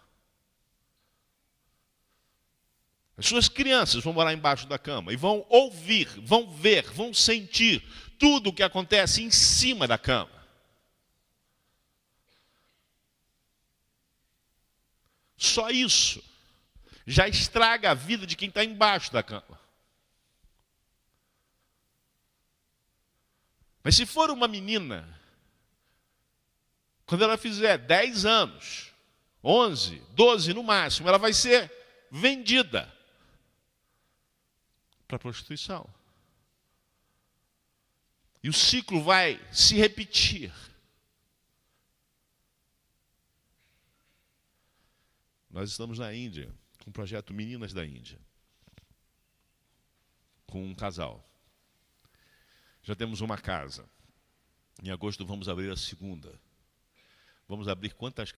As suas crianças vão morar embaixo da cama e vão ouvir, vão ver, vão sentir tudo o que acontece em cima da cama. Só isso já estraga a vida de quem está embaixo da cama. Mas se for uma menina, quando ela fizer 10 anos, 11, 12 no máximo, ela vai ser vendida para prostituição. E o ciclo vai se repetir. Nós estamos na Índia, com o projeto Meninas da Índia, com um casal. Já temos uma casa. Em agosto vamos abrir a segunda. Vamos abrir quantas